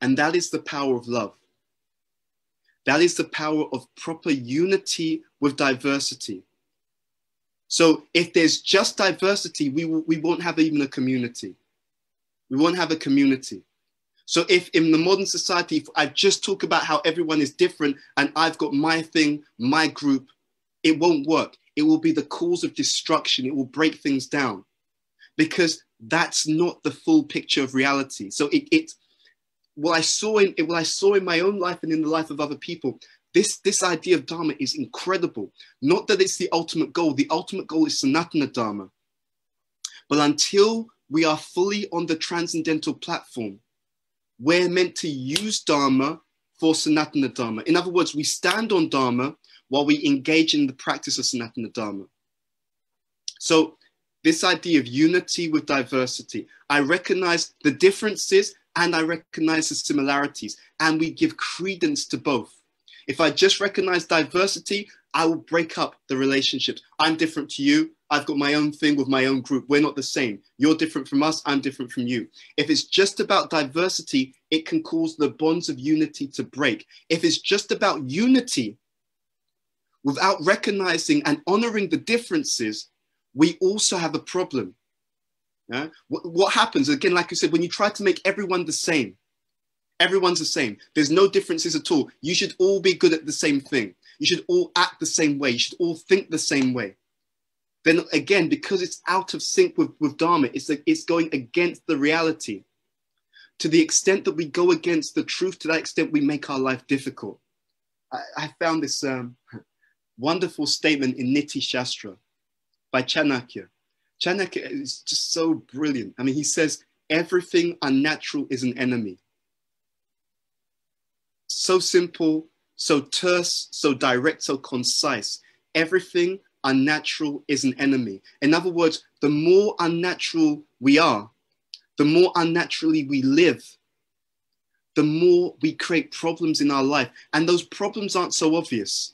And that is the power of love. That is the power of proper unity with diversity. So if there's just diversity, we, we won't have even a community. We won't have a community. So if in the modern society, if I just talk about how everyone is different and I've got my thing, my group, it won't work. It will be the cause of destruction. It will break things down because that's not the full picture of reality. So it, it what I saw in what I saw in my own life and in the life of other people, this, this idea of Dharma is incredible. Not that it's the ultimate goal. The ultimate goal is Sanatana Dharma. But until we are fully on the transcendental platform, we're meant to use Dharma for Sanatana Dharma. In other words, we stand on Dharma while we engage in the practice of Sanatana Dharma. So, this idea of unity with diversity, I recognize the differences and I recognize the similarities, and we give credence to both. If I just recognize diversity, I will break up the relationships. I'm different to you. I've got my own thing with my own group. We're not the same. You're different from us. I'm different from you. If it's just about diversity, it can cause the bonds of unity to break. If it's just about unity, without recognizing and honoring the differences, we also have a problem. Yeah? What, what happens, again, like you said, when you try to make everyone the same, everyone's the same, there's no differences at all. You should all be good at the same thing. You should all act the same way. You should all think the same way. Then again, because it's out of sync with, with Dharma, it's, like, it's going against the reality. To the extent that we go against the truth, to that extent, we make our life difficult. I, I found this um, [laughs] wonderful statement in Niti Shastra by Chanakya. Chanakya is just so brilliant. I mean, he says, everything unnatural is an enemy. So simple, so terse, so direct, so concise. Everything unnatural is an enemy. In other words, the more unnatural we are, the more unnaturally we live, the more we create problems in our life. And those problems aren't so obvious.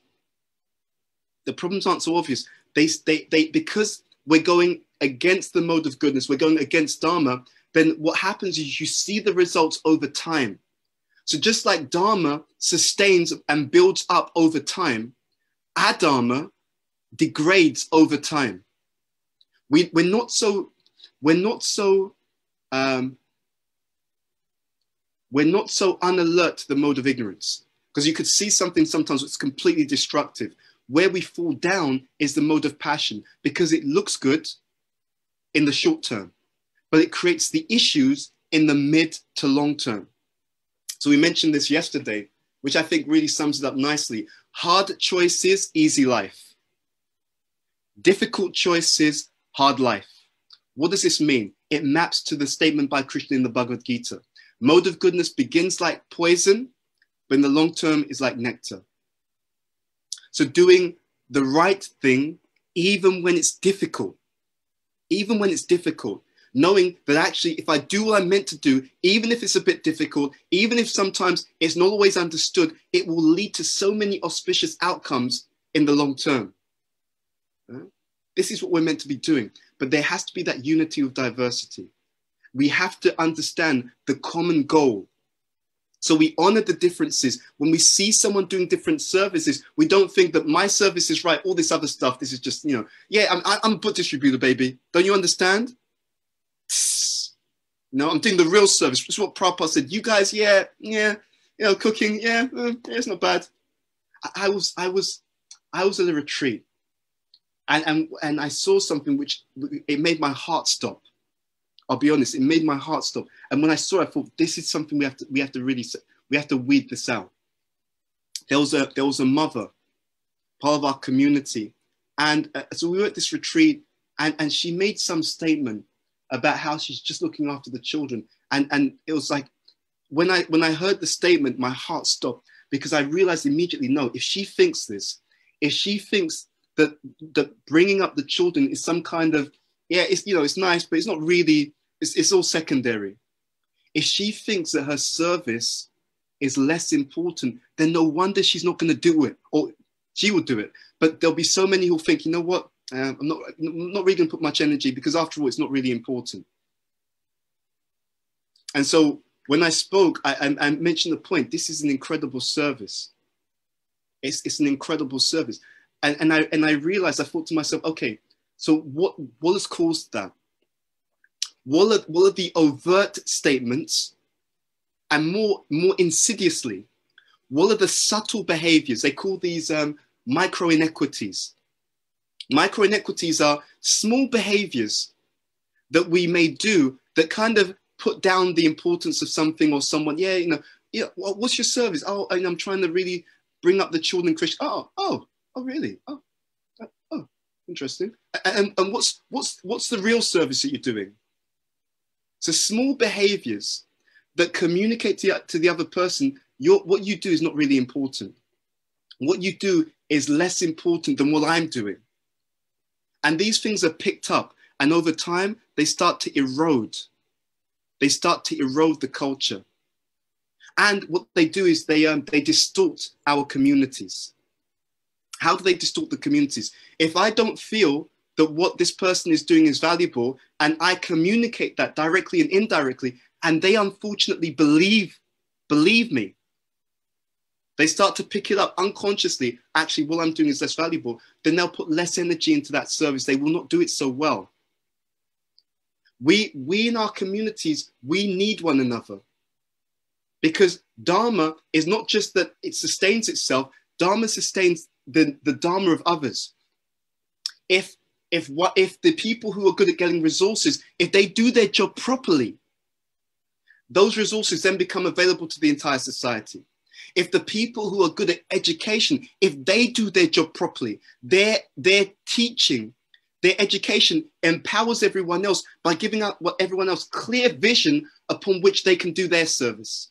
The problems aren't so obvious. They, they, they, because we're going against the mode of goodness, we're going against Dharma, then what happens is you see the results over time. So just like Dharma sustains and builds up over time, Adharma degrades over time. We, we're not so, we're not so, um, we're not so unalert to the mode of ignorance because you could see something sometimes that's completely destructive. Where we fall down is the mode of passion because it looks good in the short term, but it creates the issues in the mid to long term. So we mentioned this yesterday, which I think really sums it up nicely. Hard choices, easy life. Difficult choices, hard life. What does this mean? It maps to the statement by Krishna in the Bhagavad Gita. Mode of goodness begins like poison, but in the long term is like nectar. So doing the right thing, even when it's difficult, even when it's difficult, knowing that actually, if I do what I'm meant to do, even if it's a bit difficult, even if sometimes it's not always understood, it will lead to so many auspicious outcomes in the long term. This is what we're meant to be doing. But there has to be that unity of diversity. We have to understand the common goal. So we honor the differences. When we see someone doing different services, we don't think that my service is right, all this other stuff, this is just, you know, yeah, I'm, I'm a book distributor, baby. Don't you understand? [sniffs] No, I'm doing the real service. This is what Prabhupada said. You guys, yeah, yeah, you know, cooking, yeah, uh, it's not bad. I, I, was, I was, I was at a retreat, and and and I saw something which it made my heart stop. I'll be honest, it made my heart stop. And when I saw it, I thought this is something we have to we have to really we have to weed this out. There was a there was a mother, part of our community, and uh, so we were at this retreat, and and she made some statement about how she's just looking after the children. And, and it was like, when I, when I heard the statement, my heart stopped because I realized immediately, no, if she thinks this, if she thinks that, that bringing up the children is some kind of, yeah, it's, you know, it's nice, but it's not really, it's, it's all secondary. If she thinks that her service is less important, then no wonder she's not going to do it, or she will do it. But there'll be so many who'll think, you know what, um, I'm not, I'm not really going to put much energy because after all, it's not really important. And so when I spoke, I, I, I mentioned the point, this is an incredible service. It's, it's an incredible service. And, and, I, and I realized, I thought to myself, okay, so what, what has caused that? What are, what are the overt statements and more, more insidiously, what are the subtle behaviors? They call these um, micro inequities Micro inequities are small behaviors that we may do that kind of put down the importance of something or someone. Yeah, you know, yeah, well, what's your service? Oh, and I'm trying to really bring up the children Christian. Oh, oh, oh, really? Oh, oh, oh interesting. And, and what's what's what's the real service that you're doing? So small behaviors that communicate to, to the other person, your, what you do is not really important. What you do is less important than what I'm doing. And these things are picked up, and over time, they start to erode. They start to erode the culture. And what they do is they, um, they distort our communities. How do they distort the communities? If I don't feel that what this person is doing is valuable, and I communicate that directly and indirectly, and they unfortunately believe, believe me, they start to pick it up unconsciously. Actually, what I'm doing is less valuable. Then they'll put less energy into that service. They will not do it so well. We, we in our communities, we need one another. Because Dharma is not just that it sustains itself, Dharma sustains the, the Dharma of others. If, if, what, if the people who are good at getting resources, if they do their job properly, those resources then become available to the entire society if the people who are good at education, if they do their job properly, their, their teaching, their education empowers everyone else by giving out what everyone else clear vision upon which they can do their service.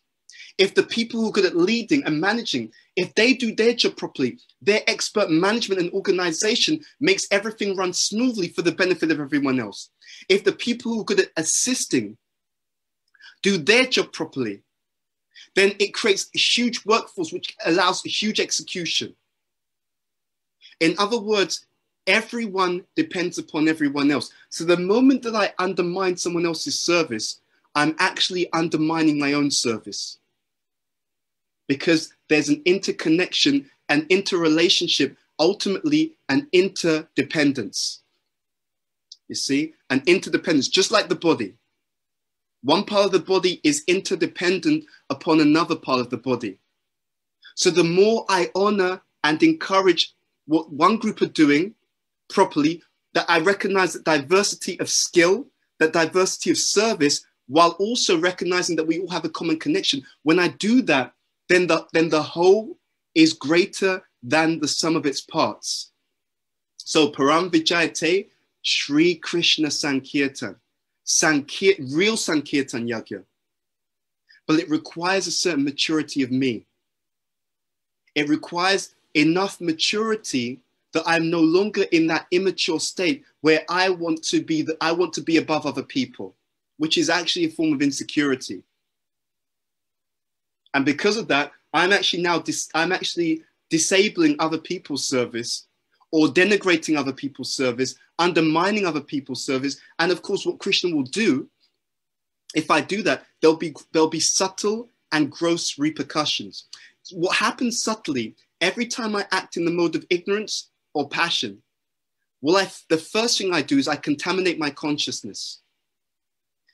If the people who are good at leading and managing, if they do their job properly, their expert management and organization makes everything run smoothly for the benefit of everyone else. If the people who are good at assisting do their job properly, then it creates a huge workforce which allows a huge execution. In other words, everyone depends upon everyone else. So the moment that I undermine someone else's service, I'm actually undermining my own service. Because there's an interconnection, an interrelationship, ultimately an interdependence. You see, an interdependence, just like the body. One part of the body is interdependent upon another part of the body. So the more I honor and encourage what one group are doing properly, that I recognize the diversity of skill, that diversity of service, while also recognizing that we all have a common connection. When I do that, then the, then the whole is greater than the sum of its parts. So param vijayate, Sri Krishna Sankirtan, Sankir, real Sankirtan Yagya. But it requires a certain maturity of me. It requires enough maturity that I'm no longer in that immature state where I want to be the, I want to be above other people, which is actually a form of insecurity. And because of that, I'm actually now dis- I'm actually disabling other people's service or denigrating other people's service, undermining other people's service. And of course, what Krishna will do, if I do that, there'll be there'll be subtle and gross repercussions. What happens subtly every time I act in the mode of ignorance or passion, well, I, the first thing I do is I contaminate my consciousness.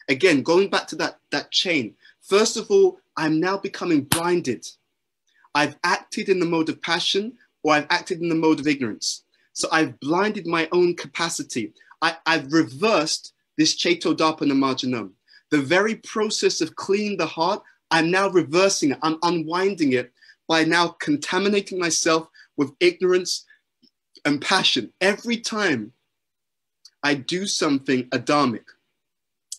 Again, going back to that, that chain, first of all, I'm now becoming blinded. I've acted in the mode of passion or I've acted in the mode of ignorance. So I've blinded my own capacity. I, have reversed this Cheto Darpana Marjanam. The very process of cleaning the heart, I'm now reversing it. I'm unwinding it by now contaminating myself with ignorance and passion. Every time I do something adharmic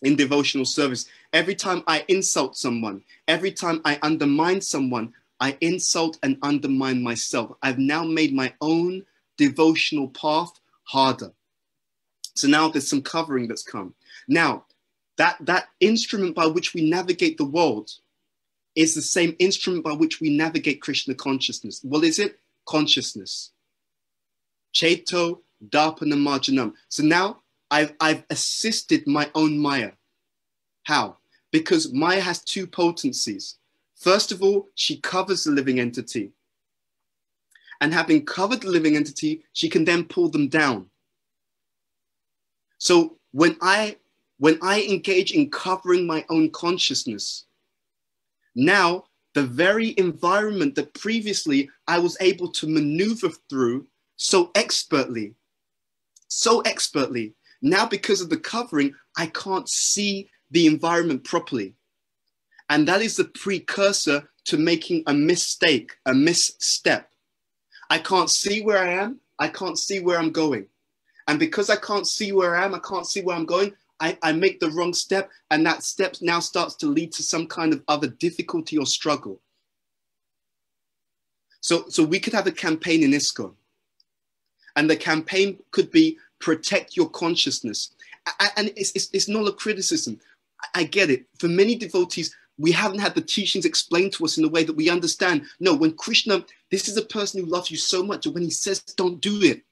in devotional service, every time I insult someone, every time I undermine someone, I insult and undermine myself. I've now made my own devotional path harder. So now there's some covering that's come. Now, that, that instrument by which we navigate the world is the same instrument by which we navigate Krishna consciousness. What is it? Consciousness. Cheto Darpana Marjanam. So now I've, I've assisted my own Maya. How? Because Maya has two potencies. First of all, she covers the living entity. And having covered the living entity, she can then pull them down. So when I when I engage in covering my own consciousness, now the very environment that previously I was able to maneuver through so expertly, so expertly, now because of the covering, I can't see the environment properly. And that is the precursor to making a mistake, a misstep. I can't see where I am. I can't see where I'm going. And because I can't see where I am, I can't see where I'm going, I, I make the wrong step. And that step now starts to lead to some kind of other difficulty or struggle. So, so we could have a campaign in ISKCON. And the campaign could be protect your consciousness. And it's, it's, it's not a criticism. I get it. For many devotees, we haven't had the teachings explained to us in a way that we understand. No, when Krishna, this is a person who loves you so much, and when he says don't do it,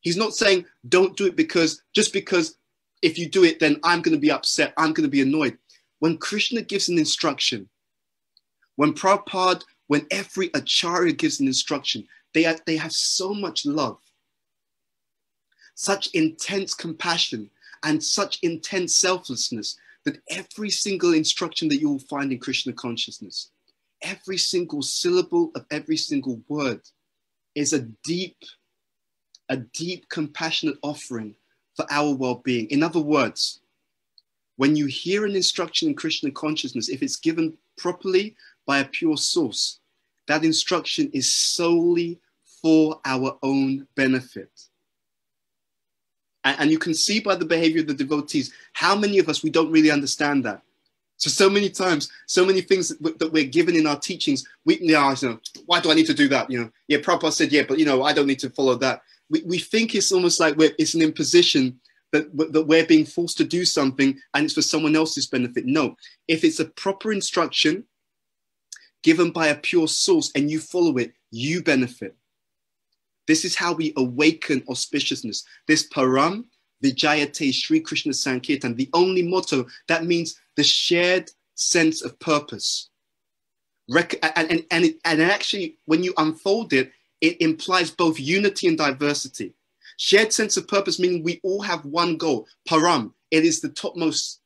he's not saying don't do it because just because if you do it, then I'm going to be upset, I'm going to be annoyed. When Krishna gives an instruction, when Prabhupada, when every acharya gives an instruction, they, they have so much love, such intense compassion, and such intense selflessness that every single instruction that you will find in Krishna consciousness, every single syllable of every single word is a deep, a deep compassionate offering for our well-being. In other words, when you hear an instruction in Krishna consciousness, if it's given properly by a pure source, that instruction is solely for our own benefit. And, and you can see by the behavior of the devotees how many of us we don't really understand that. So, so many times, so many things that, that we're given in our teachings, we, you know, why do I need to do that? You know, yeah, Prabhupada said, yeah, but you know, I don't need to follow that. We, we think it's almost like it's an imposition that, that we're being forced to do something and it's for someone else's benefit. No, if it's a proper instruction given by a pure source and you follow it, you benefit. This is how we awaken auspiciousness. This param vijayate Sri Krishna Sankirtan, the only motto that means the shared sense of purpose. Rec- and, and, and, it, and actually, when you unfold it, it implies both unity and diversity. Shared sense of purpose meaning we all have one goal. Param, it is the topmost,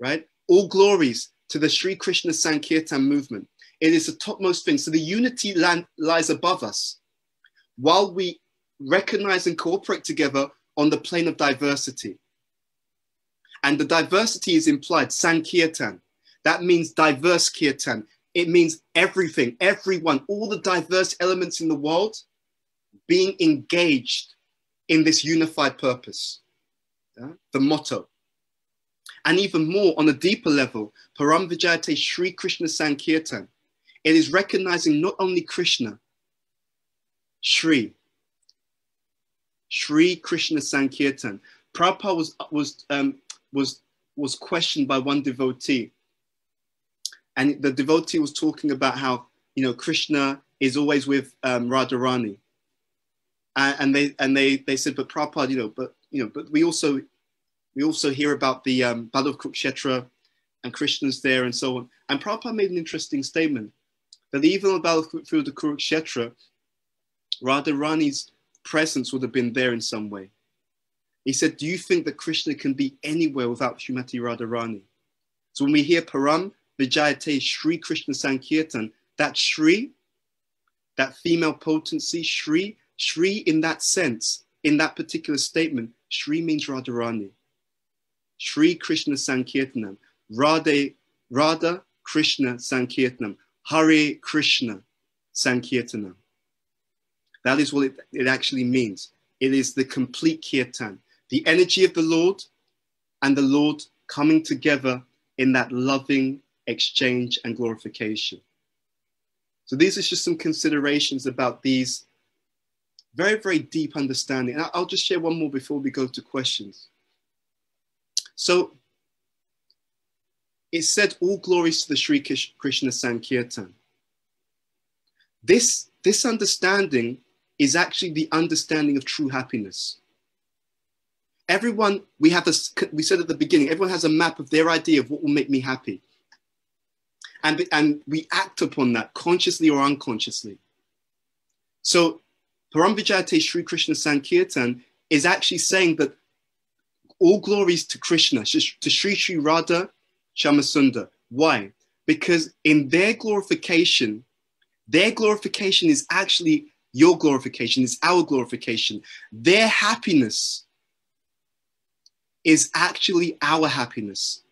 right? All glories to the Sri Krishna Sankirtan movement. It is the topmost thing. So the unity land lies above us while we recognize and cooperate together on the plane of diversity. And the diversity is implied, Sankirtan. That means diverse kirtan. It means everything, everyone, all the diverse elements in the world being engaged in this unified purpose. uh, the motto. And even more on a deeper level, Param Vijayate Sri Krishna Sankirtan. It is recognizing not only Krishna, Sri, Sri Krishna Sankirtan. Prabhupada was, was, um, was, was questioned by one devotee. And the devotee was talking about how, you know, Krishna is always with um, Radharani. And, and, they, and they, they said, but Prabhupada, you know, but, you know, but we also, we also hear about the um, Battle of Kurukshetra and Krishna's there and so on. And Prabhupada made an interesting statement that even on the battlefield of Kurukshetra, Radharani's presence would have been there in some way. He said, Do you think that Krishna can be anywhere without Srimati Radharani? So when we hear Param Vijayate Sri Krishna Sankirtan, that Sri, that female potency, Sri, Sri in that sense, in that particular statement, Sri means Radharani. Sri Krishna Sankirtanam, Radha, Radha Krishna Sankirtanam, Hare Krishna Sankirtanam. That is what it, it actually means. It is the complete kirtan, the energy of the Lord and the Lord coming together in that loving exchange and glorification. So these are just some considerations about these very, very deep understanding. And I'll just share one more before we go to questions. So it said, All glories to the Sri Krishna Sankirtan. This, this understanding is actually the understanding of true happiness. Everyone, we have this, we said at the beginning, everyone has a map of their idea of what will make me happy. And, and we act upon that consciously or unconsciously. So Paramvijayate Sri Krishna Sankirtan is actually saying that all glories to Krishna, to Sri Sri Radha Shyamasundar. Why? Because in their glorification, their glorification is actually your glorification, is our glorification. Their happiness is actually our happiness.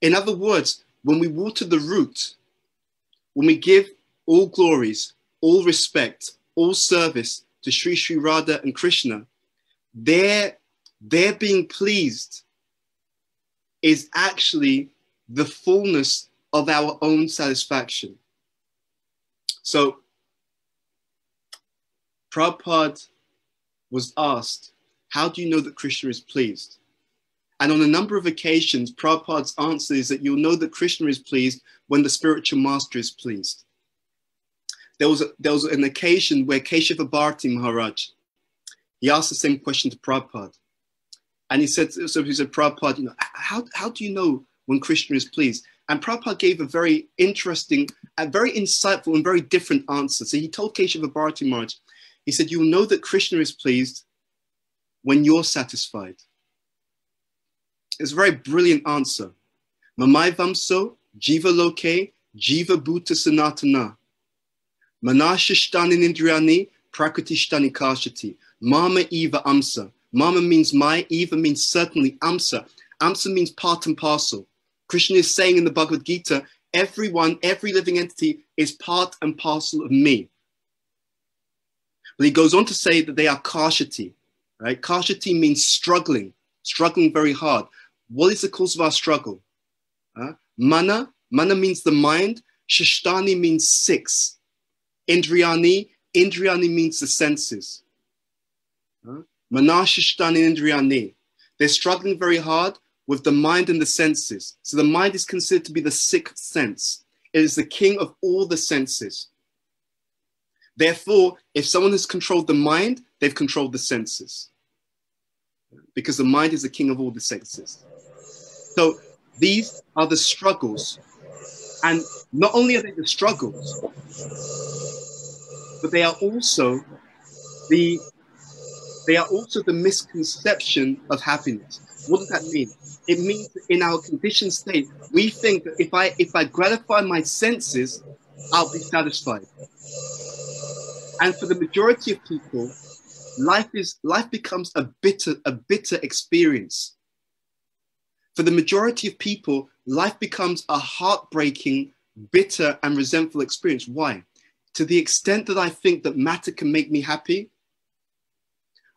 In other words, when we water the root, when we give all glories, all respect, all service to Sri Sri Radha and Krishna, their, their being pleased is actually the fullness of our own satisfaction. So Prabhupada was asked, How do you know that Krishna is pleased? And on a number of occasions, Prabhupada's answer is that you'll know that Krishna is pleased when the spiritual master is pleased. There was, a, there was an occasion where Keshava Bharati Maharaj, he asked the same question to Prabhupada. And he said, so he said, Prabhupada, you know, how, how do you know when Krishna is pleased? And Prabhupada gave a very interesting, a very insightful and very different answer. So he told Keshava Bharati Maharaj, he said, You will know that Krishna is pleased when you're satisfied. It's a very brilliant answer. Mamai Vamso, Jiva Loke, Jiva Bhuta Sanatana. Manashishtani Indriyani, Prakritishtani Kashati. Mama Eva Amsa. Mama means my, Eva means certainly Amsa. Amsa means part and parcel. Krishna is saying in the Bhagavad Gita, everyone, every living entity is part and parcel of me. But he goes on to say that they are kashati, right? Kashati means struggling, struggling very hard. What is the cause of our struggle? Uh, mana, mana means the mind. Shishtani means six. Indriyani, Indriyani means the senses. Uh, mana, Shishtani, Indriyani. They're struggling very hard with the mind and the senses. So the mind is considered to be the sixth sense. It is the king of all the senses. Therefore, if someone has controlled the mind, they've controlled the senses. Because the mind is the king of all the senses. So these are the struggles. And not only are they the struggles, but they are also the they are also the misconception of happiness. What does that mean? It means in our conditioned state, we think that if I if I gratify my senses, I'll be satisfied. And for the majority of people, life is life becomes a bitter, a bitter experience. For the majority of people, life becomes a heartbreaking, bitter, and resentful experience. Why? To the extent that I think that matter can make me happy,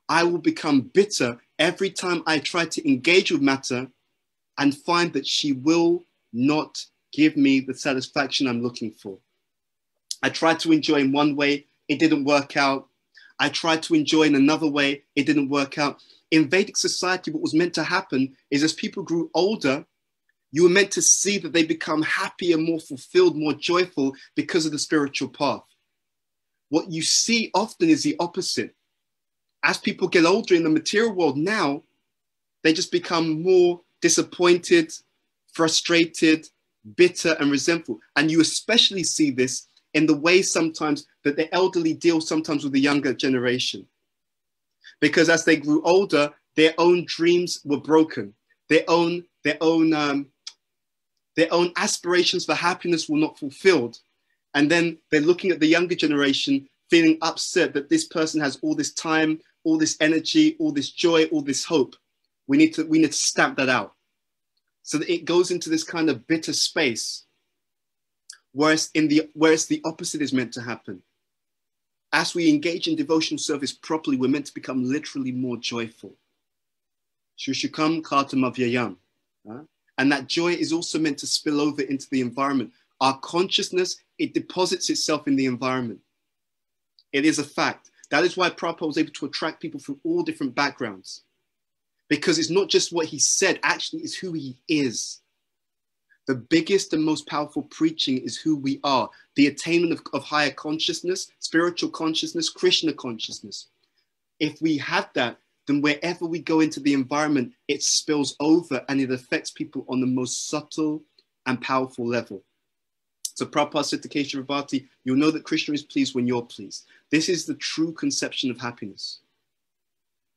I will become bitter every time I try to engage with matter and find that she will not give me the satisfaction I'm looking for. I try to enjoy in one way, it didn't work out. I tried to enjoy in another way, it didn't work out. In Vedic society, what was meant to happen is as people grew older, you were meant to see that they become happier, more fulfilled, more joyful because of the spiritual path. What you see often is the opposite. As people get older in the material world now, they just become more disappointed, frustrated, bitter, and resentful. And you especially see this in the way sometimes that the elderly deal sometimes with the younger generation. Because as they grew older, their own dreams were broken. Their own, their own, um, their own aspirations for happiness were not fulfilled. And then they're looking at the younger generation, feeling upset that this person has all this time, all this energy, all this joy, all this hope. We need to, we need to stamp that out. So that it goes into this kind of bitter space whereas in the whereas the opposite is meant to happen. As we engage in devotional service properly we're meant to become literally more joyful. Shushukam kartamavyayam and that joy is also meant to spill over into the environment. Our consciousness it deposits itself in the environment. It is a fact. That is why Prabhupada was able to attract people from all different backgrounds. Because it's not just what he said actually it's who he is the biggest and most powerful preaching is who we are, the attainment of, of higher consciousness, spiritual consciousness, Krishna consciousness. If we have that, then wherever we go into the environment, it spills over and it affects people on the most subtle and powerful level. So Prabhupada said to Keshava Bharati, you'll know that Krishna is pleased when you're pleased. This is the true conception of happiness.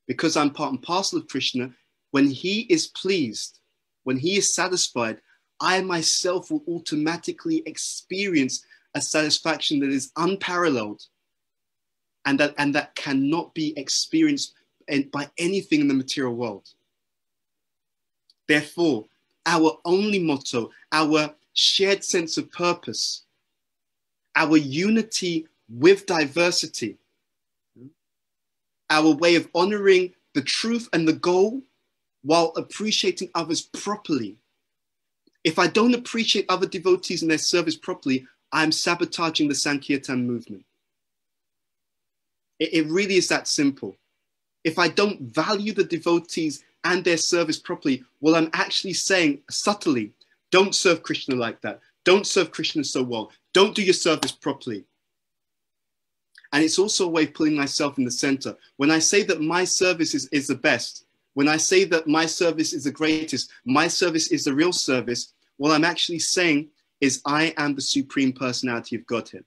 Because I'm part and parcel of Krishna, when he is pleased, when he is satisfied, I myself will automatically experience a satisfaction that is unparalleled and that, and that cannot be experienced by anything in the material world. Therefore, our only motto, our shared sense of purpose, our unity with diversity, our way of honoring the truth and the goal while appreciating others properly if I don't appreciate other devotees and their service properly, I'm sabotaging the Sankirtan movement. It, it really is that simple. If I don't value the devotees and their service properly, well, I'm actually saying subtly, don't serve Krishna like that. Don't serve Krishna so well. Don't do your service properly. And it's also a way of putting myself in the center. When I say that my service is, is the best, when I say that my service is the greatest, my service is the real service, what I'm actually saying is, I am the supreme personality of Godhead,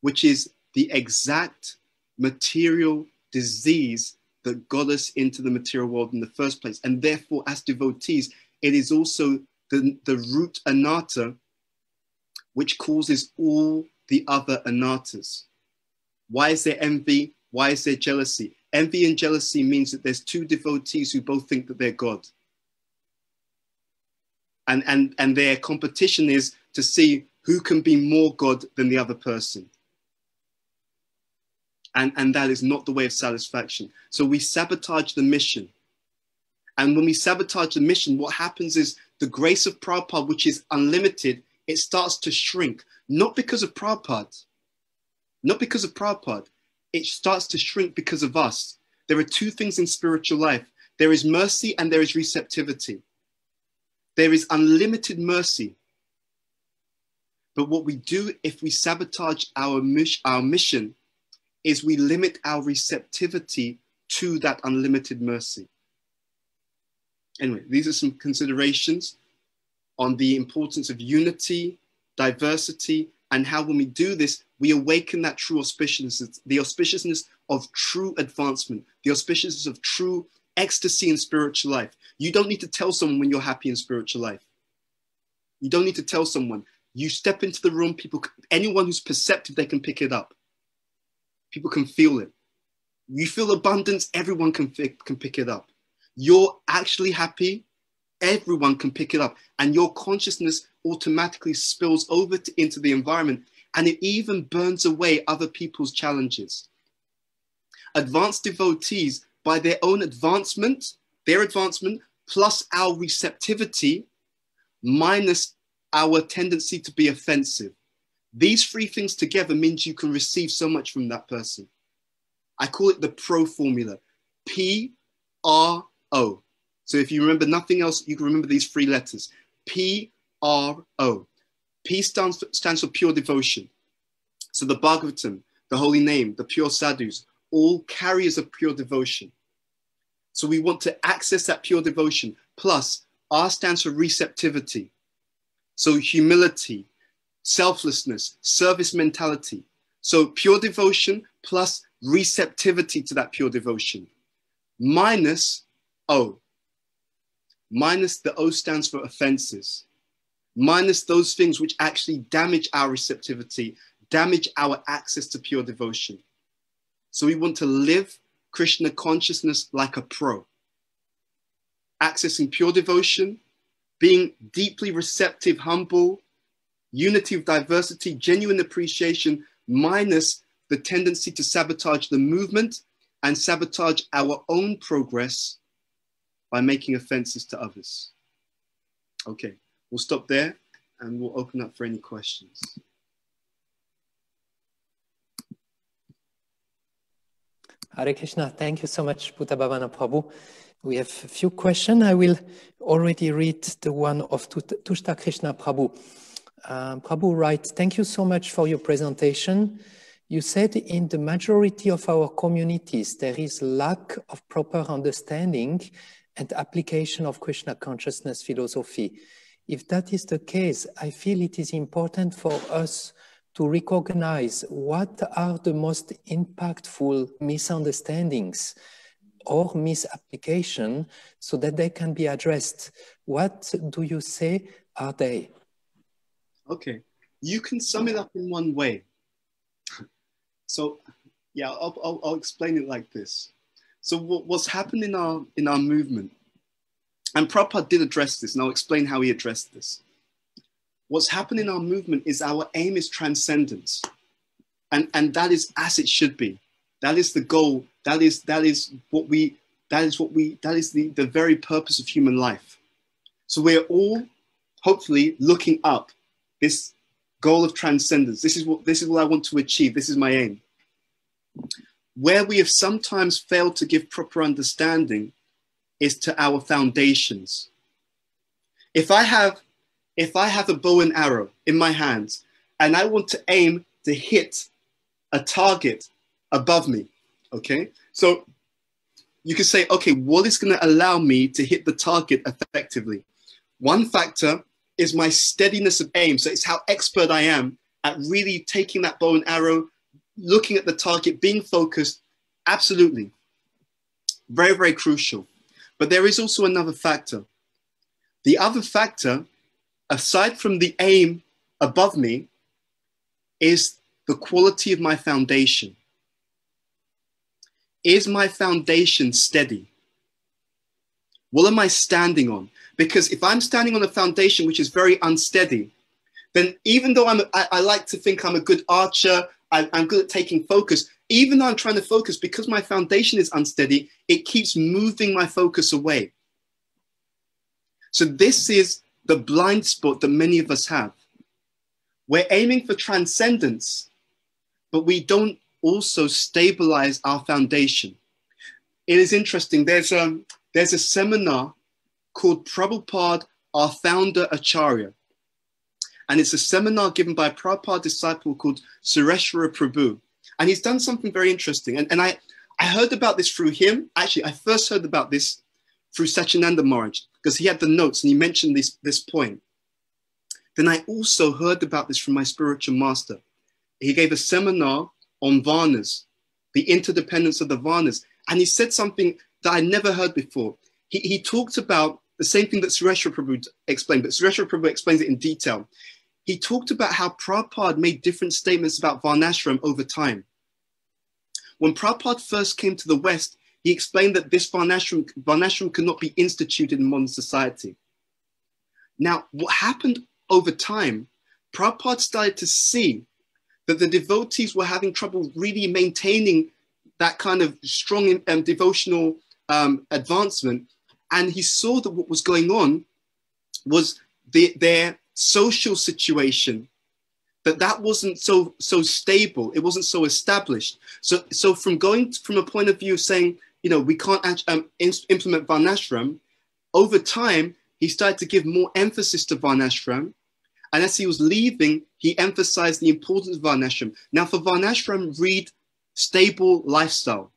which is the exact material disease that got us into the material world in the first place. And therefore, as devotees, it is also the, the root anartha which causes all the other anarthas. Why is there envy? Why is there jealousy? Envy and jealousy means that there's two devotees who both think that they're God and, and, and their competition is to see who can be more God than the other person. And, and that is not the way of satisfaction. So we sabotage the mission. And when we sabotage the mission, what happens is the grace of Prabhupada, which is unlimited, it starts to shrink, not because of Prabhupada, not because of Prabhupada. It starts to shrink because of us. There are two things in spiritual life there is mercy and there is receptivity. There is unlimited mercy. But what we do if we sabotage our, mis- our mission is we limit our receptivity to that unlimited mercy. Anyway, these are some considerations on the importance of unity, diversity, and how when we do this, we awaken that true auspiciousness, the auspiciousness of true advancement, the auspiciousness of true ecstasy in spiritual life. You don't need to tell someone when you're happy in spiritual life. You don't need to tell someone. You step into the room, people, anyone who's perceptive, they can pick it up. People can feel it. You feel abundance, everyone can, can pick it up. You're actually happy, everyone can pick it up. And your consciousness automatically spills over to, into the environment and it even burns away other people's challenges. Advanced devotees by their own advancement, their advancement, plus our receptivity, minus our tendency to be offensive. These three things together means you can receive so much from that person. I call it the pro formula P R O. So if you remember nothing else, you can remember these three letters P R O. P stands for, stands for pure devotion. So the Bhagavatam, the holy name, the pure sadhus, all carriers of pure devotion. So we want to access that pure devotion. Plus, R stands for receptivity. So humility, selflessness, service mentality. So pure devotion plus receptivity to that pure devotion. Minus O. Minus the O stands for offenses. Minus those things which actually damage our receptivity, damage our access to pure devotion. So we want to live Krishna consciousness like a pro. Accessing pure devotion, being deeply receptive, humble, unity of diversity, genuine appreciation, minus the tendency to sabotage the movement and sabotage our own progress by making offenses to others. Okay, we'll stop there and we'll open up for any questions. Hare Krishna, thank you so much, Prabhu. We have a few questions. I will already read the one of Tushta Krishna Prabhu. Uh, Prabhu writes, Thank you so much for your presentation. You said in the majority of our communities, there is lack of proper understanding and application of Krishna consciousness philosophy. If that is the case, I feel it is important for us to recognize what are the most impactful misunderstandings or misapplication so that they can be addressed. What do you say are they? Okay, you can sum it up in one way. So, yeah, I'll, I'll, I'll explain it like this. So, what, what's happened in our in our movement, and Prabhupada did address this, and I'll explain how he addressed this what's happened in our movement is our aim is transcendence. And, and that is as it should be. That is the goal. That is, that is what we, that is what we, that is the, the very purpose of human life. So we're all hopefully looking up this goal of transcendence. This is what, this is what I want to achieve. This is my aim. Where we have sometimes failed to give proper understanding is to our foundations. If I have if I have a bow and arrow in my hands and I want to aim to hit a target above me, okay? So you can say, okay, what is going to allow me to hit the target effectively? One factor is my steadiness of aim. So it's how expert I am at really taking that bow and arrow, looking at the target, being focused. Absolutely. Very, very crucial. But there is also another factor. The other factor aside from the aim above me, is the quality of my foundation. Is my foundation steady? What am I standing on? Because if I'm standing on a foundation which is very unsteady, then even though I'm, I, I like to think I'm a good archer, I, I'm good at taking focus, even though I'm trying to focus, because my foundation is unsteady, it keeps moving my focus away. So this is the blind spot that many of us have. We're aiming for transcendence, but we don't also stabilize our foundation. It is interesting. There's a, there's a seminar called Prabhupada, our founder Acharya. And it's a seminar given by a Prabhupada disciple called Sureshwara Prabhu. And he's done something very interesting. And, and I, I heard about this through him. Actually, I first heard about this through Sachinanda Maharaj because he had the notes and he mentioned this, this point. Then I also heard about this from my spiritual master. He gave a seminar on varnas, the interdependence of the varnas. And he said something that I never heard before. He, he talked about the same thing that Sureshwara Prabhu explained, but Sureshwara Prabhu explains it in detail. He talked about how Prabhupada made different statements about Varnashram over time. When Prabhupada first came to the West, he explained that this Varnashram, Varnashram could not be instituted in modern society. Now, what happened over time, Prabhupada started to see that the devotees were having trouble really maintaining that kind of strong um, devotional um, advancement. And he saw that what was going on was the, their social situation that that wasn't so so stable it wasn't so established so so from going from a point of view of saying you know we can't um, implement varnashram. Over time he started to give more emphasis to varnashram. And as he was leaving he emphasized the importance of varnashram. Now for varnashram read stable lifestyle.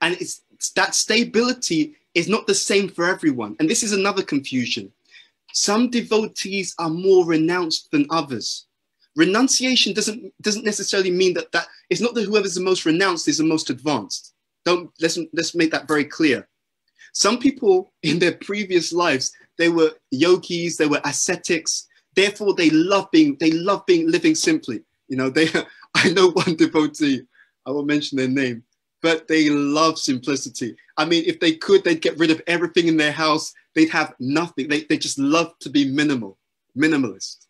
And it's that stability is not the same for everyone. And this is another confusion. Some devotees are more renounced than others. Renunciation doesn't, doesn't necessarily mean that, that it's not that whoever's the most renounced is the most advanced. Don't let's, let's make that very clear. Some people in their previous lives, they were yogis, they were ascetics, therefore they love being, they love being living simply. You know, they [laughs] I know one devotee, I won't mention their name, but they love simplicity. I mean, if they could, they'd get rid of everything in their house they'd have nothing. They, they just love to be minimal, minimalist.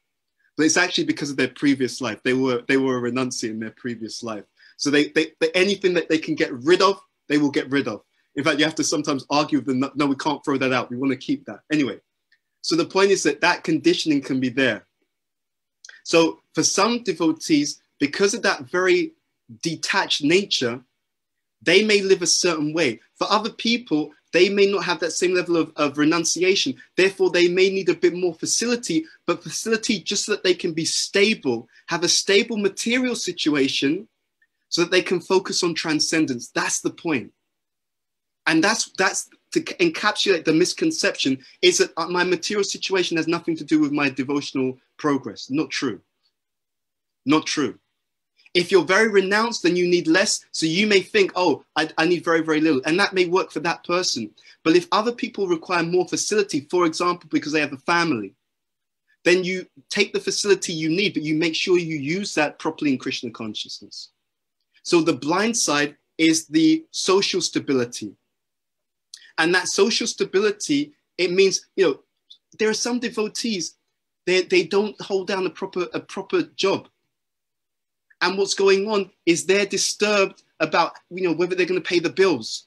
But it's actually because of their previous life. They were they were a renunciate in their previous life. So they, they, they anything that they can get rid of, they will get rid of. In fact, you have to sometimes argue with them. No, we can't throw that out. We want to keep that anyway. So the point is that that conditioning can be there. So for some devotees, because of that very detached nature, they may live a certain way. For other people, they may not have that same level of, of renunciation. Therefore, they may need a bit more facility, but facility just so that they can be stable, have a stable material situation so that they can focus on transcendence. That's the point. And that's that's to encapsulate the misconception is that uh, my material situation has nothing to do with my devotional progress. Not true. Not true. If you're very renounced, then you need less. So you may think, oh, I, I need very, very little. And that may work for that person. But if other people require more facility, for example, because they have a family, then you take the facility you need, but you make sure you use that properly in Krishna consciousness. So the blind side is the social stability. And that social stability, it means, you know, there are some devotees, they, they don't hold down a proper, a proper job. And what's going on is they're disturbed about, you know, whether they're going to pay the bills.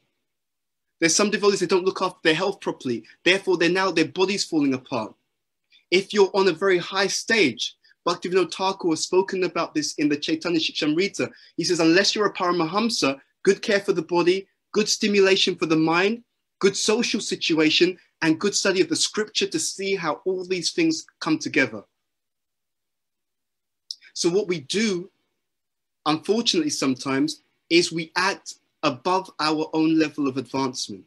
There's some devotees that don't look after their health properly. Therefore, they're now their body's falling apart. If you're on a very high stage, Bhaktivinoda Thakur has spoken about this in the Chaitanya Shikshamrita. He says, unless you're a Paramahamsa, good care for the body, good stimulation for the mind, good social situation, and good study of the scripture to see how all these things come together. So, what we do unfortunately, sometimes, is we act above our own level of advancement.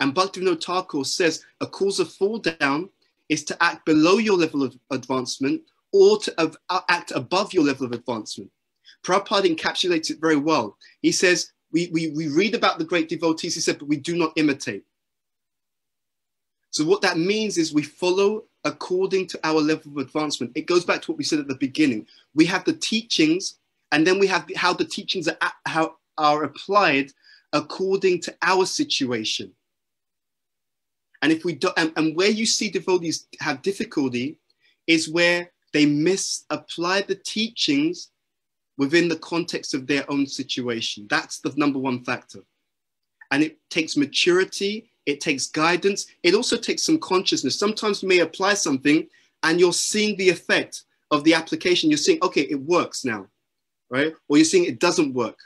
And Bhaktivinoda Thakur says a cause of fall down is to act below your level of advancement or to uh, act above your level of advancement. Prabhupada encapsulates it very well. He says, we, we, we read about the great devotees, he said, but we do not imitate. So what that means is we follow according to our level of advancement. It goes back to what we said at the beginning. We have the teachings and then we have how the teachings are, how, are applied according to our situation. And if we do, and, and where you see devotees have difficulty is where they misapply the teachings within the context of their own situation. That's the number one factor. And it takes maturity, it takes guidance, it also takes some consciousness. Sometimes you may apply something and you're seeing the effect of the application. You're seeing, okay, it works now right? Or you're seeing it doesn't work.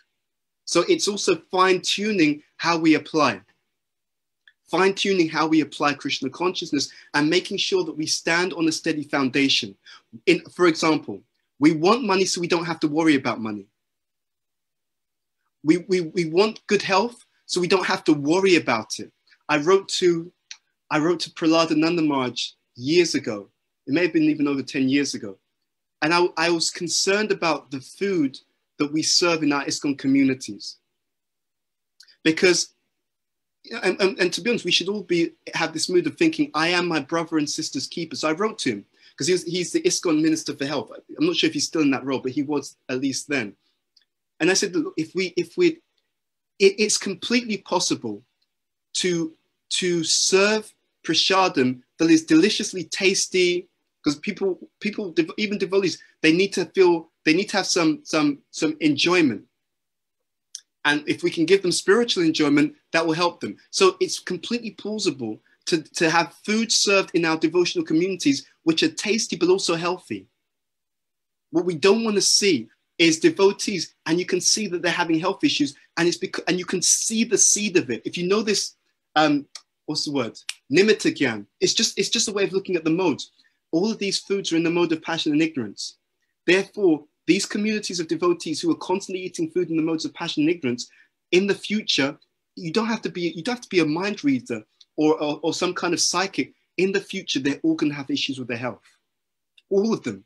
So it's also fine tuning how we apply, fine tuning how we apply Krishna consciousness and making sure that we stand on a steady foundation. In, for example, we want money so we don't have to worry about money. We, we, we want good health so we don't have to worry about it. I wrote to, I wrote to Prahladananda Maharaj years ago. It may have been even over 10 years ago. And I, I was concerned about the food that we serve in our ISKCON communities. Because, and, and, and, to be honest, we should all be have this mood of thinking, I am my brother and sister's keeper. So I wrote to him because he he's the ISKCON Minister for Health. I'm not sure if he's still in that role, but he was at least then. And I said, look, if we, if we, it, it's completely possible to, to serve prasadam that is deliciously tasty, because people people even devotees they need to feel they need to have some some some enjoyment And if we can give them spiritual enjoyment, that will help them. So it's completely plausible to, to have food served in our devotional communities which are tasty but also healthy. What we don't want to see is devotees, and you can see that they're having health issues, and it's because and you can see the seed of it. If you know this, um, what's the word? Nimitta gyan. It's just it's just a way of looking at the modes. All of these foods are in the mode of passion and ignorance. Therefore, these communities of devotees who are constantly eating food in the modes of passion and ignorance, in the future, you don't have to be you don't have to be a mind reader or, or, or some kind of psychic. In the future, they're all going to have issues with their health. All of them.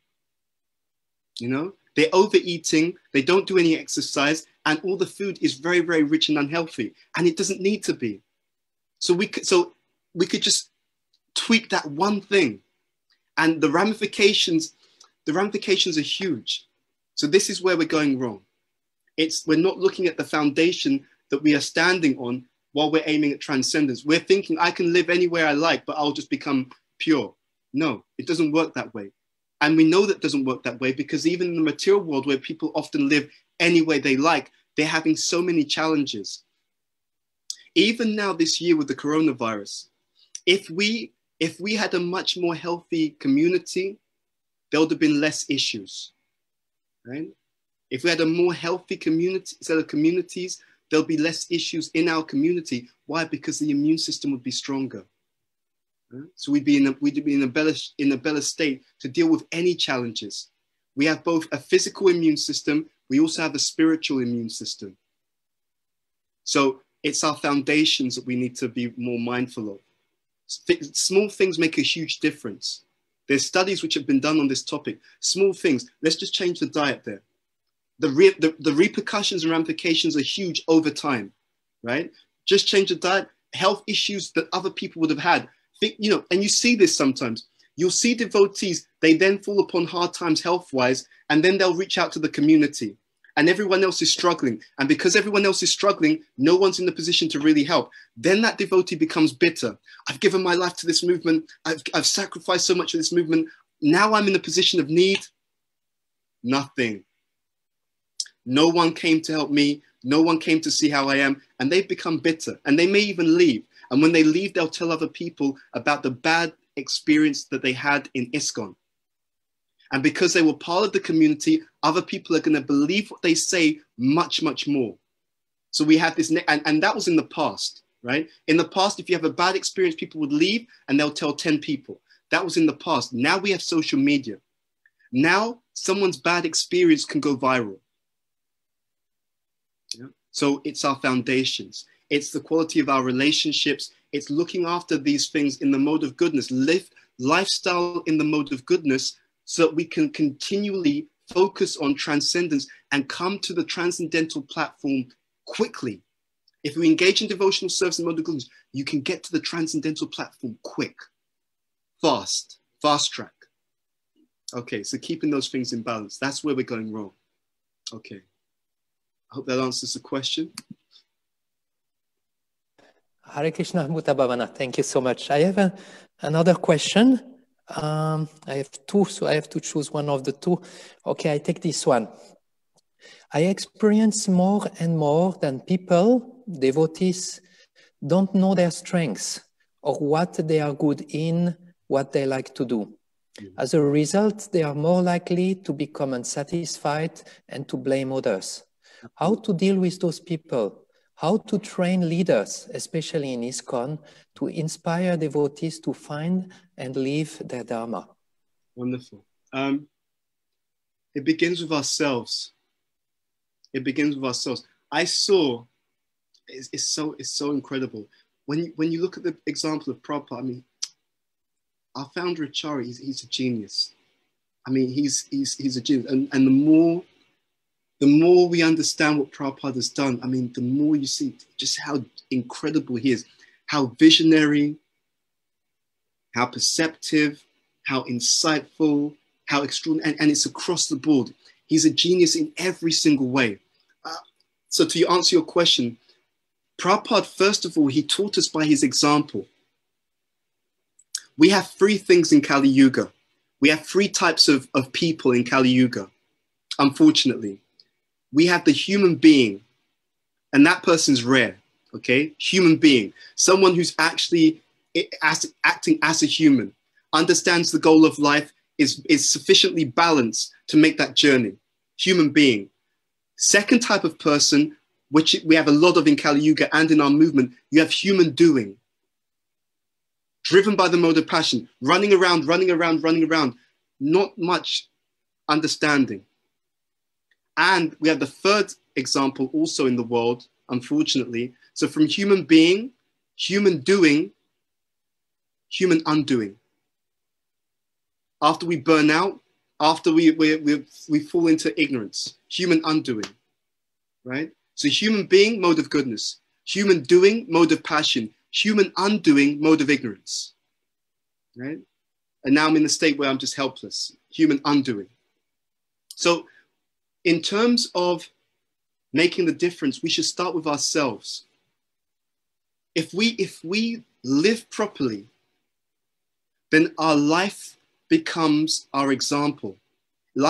You know, they're overeating, they don't do any exercise, and all the food is very, very rich and unhealthy. And it doesn't need to be. So we could, so we could just tweak that one thing. And the ramifications, the ramifications are huge. So this is where we're going wrong. It's we're not looking at the foundation that we are standing on while we're aiming at transcendence. We're thinking I can live anywhere I like, but I'll just become pure. No, it doesn't work that way. And we know that doesn't work that way because even in the material world where people often live any way they like, they're having so many challenges. Even now this year with the coronavirus, if we if we had a much more healthy community, there would have been less issues. Right? If we had a more healthy community set of communities, there'll be less issues in our community. Why? Because the immune system would be stronger. So we'd be in a, we'd be in a better in a better state to deal with any challenges. We have both a physical immune system. We also have a spiritual immune system. So it's our foundations that we need to be more mindful of. Small things make a huge difference. There's studies which have been done on this topic. Small things. Let's just change the diet there. The, re- the, the repercussions and ramifications are huge over time, right? Just change the diet. Health issues that other people would have had you know, and you see this sometimes. You'll see devotees, they then fall upon hard times health wise, and then they'll reach out to the community. And everyone else is struggling. And because everyone else is struggling, no one's in the position to really help. Then that devotee becomes bitter. I've given my life to this movement. I've, I've sacrificed so much for this movement. Now I'm in a position of need. Nothing. No one came to help me. No one came to see how I am. And they've become bitter. And they may even leave. And when they leave, they'll tell other people about the bad experience that they had in ISKCON. And because they were part of the community, other people are going to believe what they say much, much more. So we have this, and, and that was in the past, right? In the past, if you have a bad experience, people would leave and they'll tell 10 people. That was in the past. Now we have social media. Now someone's bad experience can go viral. Yeah? So it's our foundations it's the quality of our relationships, it's looking after these things in the mode of goodness, live lifestyle in the mode of goodness so that we can continually focus on transcendence and come to the transcendental platform quickly. If we engage in devotional service and of goodness, you can get to the transcendental platform quick, fast, fast track. Okay, so keeping those things in balance, that's where we're going wrong. Okay, I hope that answers the question. Hare Krishna Bhuta Bhavana, thank you so much. I have a, another question. Um, I have two, so I have to choose one of the two. Okay, I take this one. I experience more and more than people, devotees, don't know their strengths or what they are good in, what they like to do. As a result, they are more likely to become unsatisfied and to blame others. How to deal with those people? How to train leaders, especially in ISKCON, to inspire devotees to find and live their Dharma. Wonderful. Um, it begins with ourselves. It begins with ourselves. I saw, it's, it's so it's so incredible. When you, when you look at the example of Prabhupada, I mean, our founder Acharya, he's, he's a genius. I mean, he's, he's, he's a genius. And, and the more the more we understand what Prabhupada has done, I mean, the more you see just how incredible he is, how visionary, how perceptive, how insightful, how extraordinary, and, and it's across the board. He's a genius in every single way. Uh, so, to answer your question, Prabhupada, first of all, he taught us by his example. We have three things in Kali Yuga. We have three types of, of people in Kali Yuga, unfortunately we have the human being, And that person's rare, okay? Human being, someone who's actually as, acting as a human, understands the goal of life, is, is sufficiently balanced to make that journey. Human being. Second type of person, which we have a lot of in Kali Yuga and in our movement, you have human doing. Driven by the mode of passion, running around, running around, running around, not much understanding. And we have the third example also in the world, unfortunately. So from human being, human doing, human undoing. After we burn out, after we, we, we, we fall into ignorance, human undoing, right? So human being, mode of goodness. Human doing, mode of passion. Human undoing, mode of ignorance, right? And now I'm in the state where I'm just helpless, human undoing. So in terms of making the difference, we should start with ourselves. If we, if we live properly, then our life becomes our example.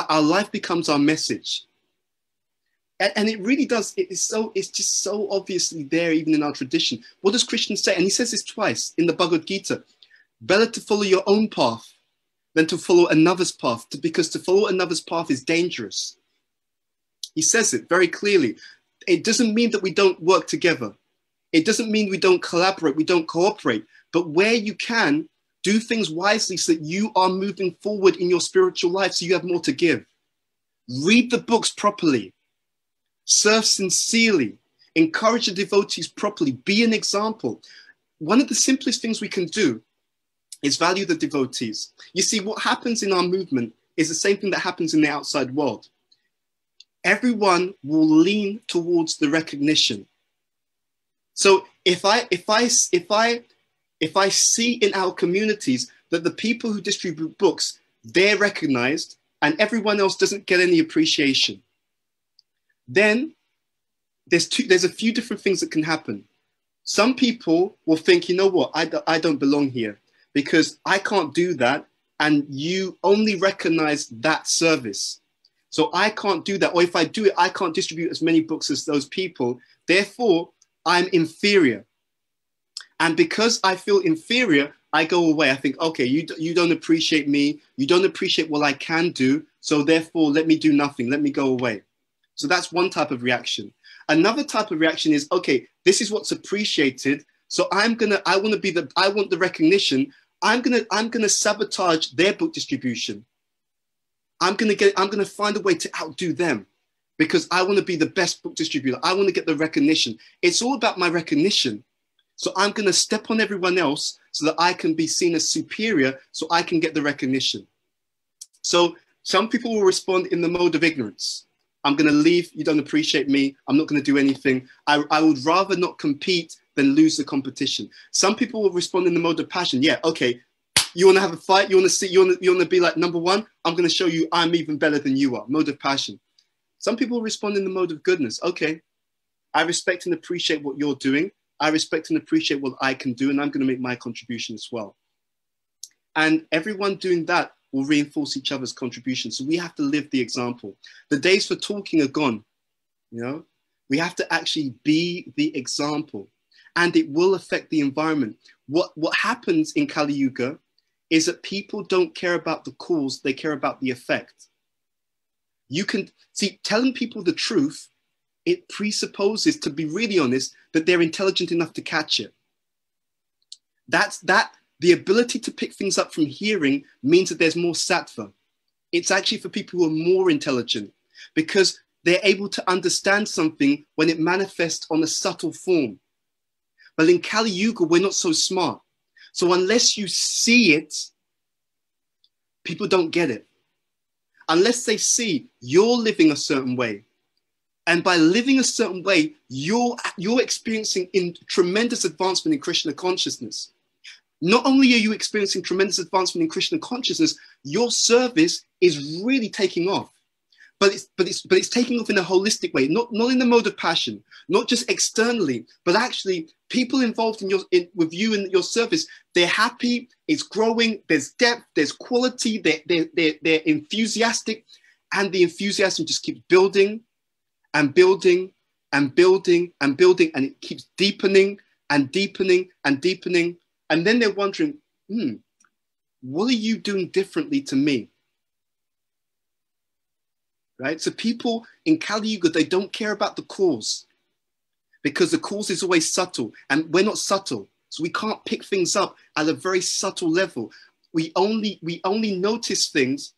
Our life becomes our message. And, it really does, it is so, it's just so obviously there even in our tradition. What does Krishna say? And he says this twice in the Bhagavad Gita. Better to follow your own path than to follow another's path, because to follow another's path is dangerous. He says it very clearly. It doesn't mean that we don't work together. It doesn't mean we don't collaborate, we don't cooperate. But where you can, do things wisely so that you are moving forward in your spiritual life so you have more to give. Read the books properly. Serve sincerely. Encourage the devotees properly. Be an example. One of the simplest things we can do is value the devotees. You see, what happens in our movement is the same thing that happens in the outside world everyone will lean towards the recognition. So if I if I if I if I see in our communities that the people who distribute books they're recognized and everyone else doesn't get any appreciation, then there's two there's a few different things that can happen. Some people will think, you know what, I, I don't belong here because I can't do that and you only recognize that service. So I can't do that. Or if I do it, I can't distribute as many books as those people. Therefore, I'm inferior. And because I feel inferior, I go away. I think, okay, you, you don't appreciate me. You don't appreciate what I can do. So therefore, let me do nothing. Let me go away. So that's one type of reaction. Another type of reaction is, okay, this is what's appreciated. So I'm gonna, I want to be the, I want the recognition. I'm gonna, I'm gonna sabotage their book distribution. I'm gonna get, I'm gonna find a way to outdo them because I want to be the best book distributor. I want to get the recognition. It's all about my recognition. So I'm gonna step on everyone else so that I can be seen as superior, so I can get the recognition. So some people will respond in the mode of ignorance. I'm going to leave. You don't appreciate me. I'm not going to do anything. I, I would rather not compete than lose the competition. Some people will respond in the mode of passion. Yeah, okay, you want to have a fight? You want to see? You want to, you want to be like number one? I'm going to show you I'm even better than you are. Mode of passion. Some people respond in the mode of goodness. Okay, I respect and appreciate what you're doing. I respect and appreciate what I can do, and I'm going to make my contribution as well. And everyone doing that will reinforce each other's contribution. So we have to live the example. The days for talking are gone. You know, we have to actually be the example, and it will affect the environment. What what happens in Kali Yuga is that people don't care about the cause, they care about the effect. You can see, telling people the truth, it presupposes, to be really honest, that they're intelligent enough to catch it. That's that, the ability to pick things up from hearing means that there's more sattva. It's actually for people who are more intelligent because they're able to understand something when it manifests on a subtle form. But in Kali Yuga, we're not so smart. So unless you see it, people don't get it. Unless they see you're living a certain way. And by living a certain way, you're, you're experiencing in tremendous advancement in Krishna consciousness. Not only are you experiencing tremendous advancement in Krishna consciousness, your service is really taking off but it's but it's but it's taking off in a holistic way, not not in the mode of passion, not just externally, but actually people involved in your in, with you in your service, they're happy, it's growing, there's depth, there's quality, they're, they're, they're, they're enthusiastic, and the enthusiasm just keeps building and building and building and building, and it keeps deepening and deepening and deepening. And then they're wondering, hmm, what are you doing differently to me? Right? So people in Kali Yuga, they don't care about the cause because the cause is always subtle and we're not subtle. So we can't pick things up at a very subtle level. We only, we only notice things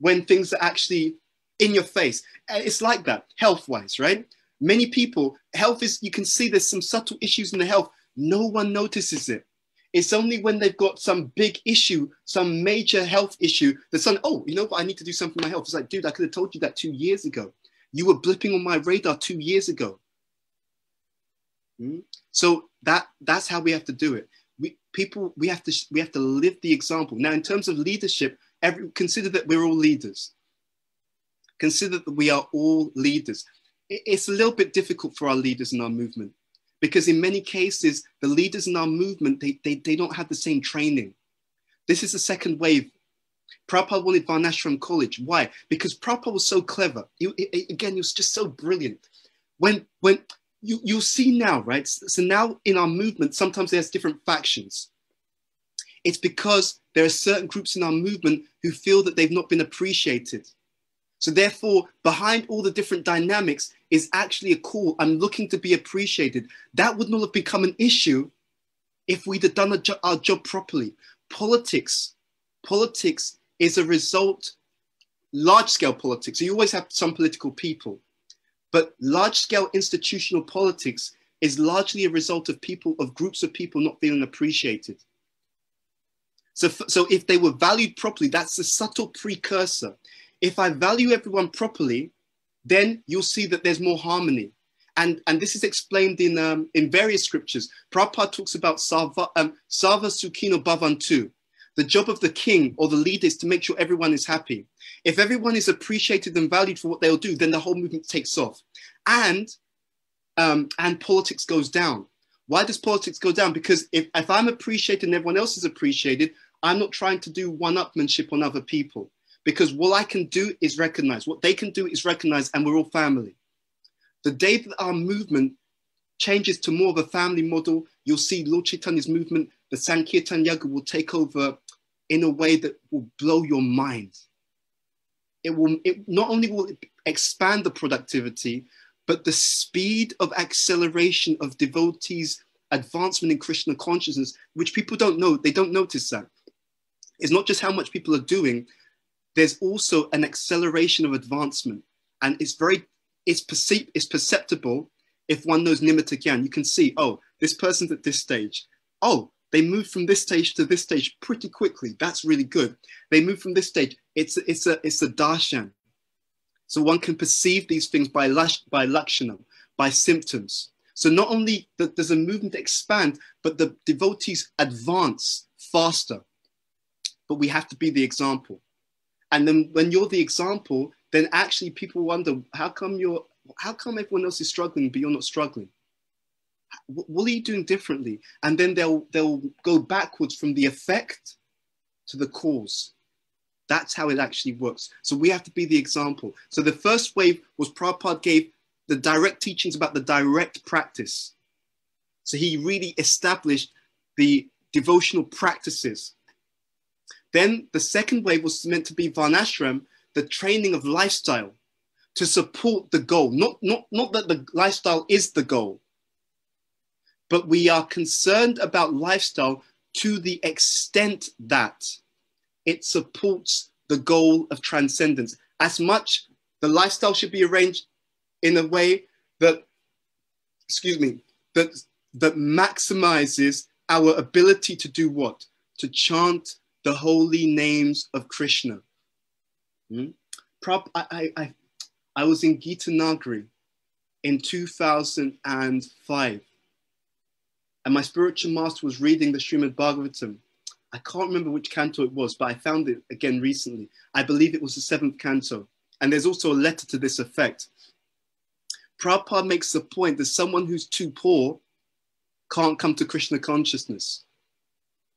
when things are actually in your face. It's like that health wise, right? Many people, health is, you can see there's some subtle issues in the health. No one notices it. It's only when they've got some big issue, some major health issue, that suddenly, oh, you know what? I need to do something for my health. It's like, dude, I could have told you that two years ago. You were blipping on my radar two years ago. Hmm? So that that's how we have to do it. We people we have to we have to live the example. Now, in terms of leadership, every, consider that we're all leaders. Consider that we are all leaders. It's a little bit difficult for our leaders in our movement because in many cases, the leaders in our movement, they, they, they don't have the same training. This is the second wave. Prabhupada wanted Varnashram College. Why? Because Prabhupada was so clever. He, again, he was just so brilliant. When, when you, you'll see now, right? So now in our movement, sometimes there's different factions. It's because there are certain groups in our movement who feel that they've not been appreciated. So therefore, behind all the different dynamics is actually a call. I'm looking to be appreciated. That would not have become an issue if we'd have done jo- our job properly. Politics, politics is a result, large scale politics. You always have some political people, but large scale institutional politics is largely a result of people, of groups of people not feeling appreciated. So, so if they were valued properly, that's a subtle precursor. If I value everyone properly, then you'll see that there's more harmony. And, and this is explained in, um, in various scriptures. Prabhupada talks about Sarva, um, Sarva Sukhino Bhavantu. The job of the king or the leader is to make sure everyone is happy. If everyone is appreciated and valued for what they'll do, then the whole movement takes off. And, um, and politics goes down. Why does politics go down? Because if, if I'm appreciated and everyone else is appreciated, I'm not trying to do one-upmanship on other people because what I can do is recognize, what they can do is recognize, and we're all family. The day that our movement changes to more of a family model, you'll see Lord Chaitanya's movement, the Sankirtan Yoga will take over in a way that will blow your mind. It will it not only will expand the productivity, but the speed of acceleration of devotees' advancement in Krishna consciousness, which people don't know, they don't notice that. It's not just how much people are doing, there's also an acceleration of advancement. And it's very, it's, perceived, it's perceptible if one knows Nimitta Gyan. You can see, oh, this person's at this stage. Oh, they moved from this stage to this stage pretty quickly. That's really good. They move from this stage. It's, it's, a, it's a darshan. So one can perceive these things by, lash, by lakshana, by symptoms. So not only that there's a movement expand, but the devotees advance faster. But we have to be the example. And then when you're the example, then actually people wonder how come you're how come everyone else is struggling but you're not struggling? What are you doing differently? And then they'll they'll go backwards from the effect to the cause. That's how it actually works. So we have to be the example. So the first wave was Prabhupada gave the direct teachings about the direct practice. So he really established the devotional practices then the second wave was meant to be Varnashram, the training of lifestyle to support the goal. Not, not, not that the lifestyle is the goal, but we are concerned about lifestyle to the extent that it supports the goal of transcendence. As much the lifestyle should be arranged in a way that, excuse me, that, that maximizes our ability to do what? To chant the holy names of Krishna. Hmm? Prop, I, I, I was in Gitanagari in 2005, and my spiritual master was reading the Srimad Bhagavatam. I can't remember which canto it was, but I found it again recently. I believe it was the seventh canto. And there's also a letter to this effect. Prabhupada makes the point that someone who's too poor can't come to Krishna consciousness.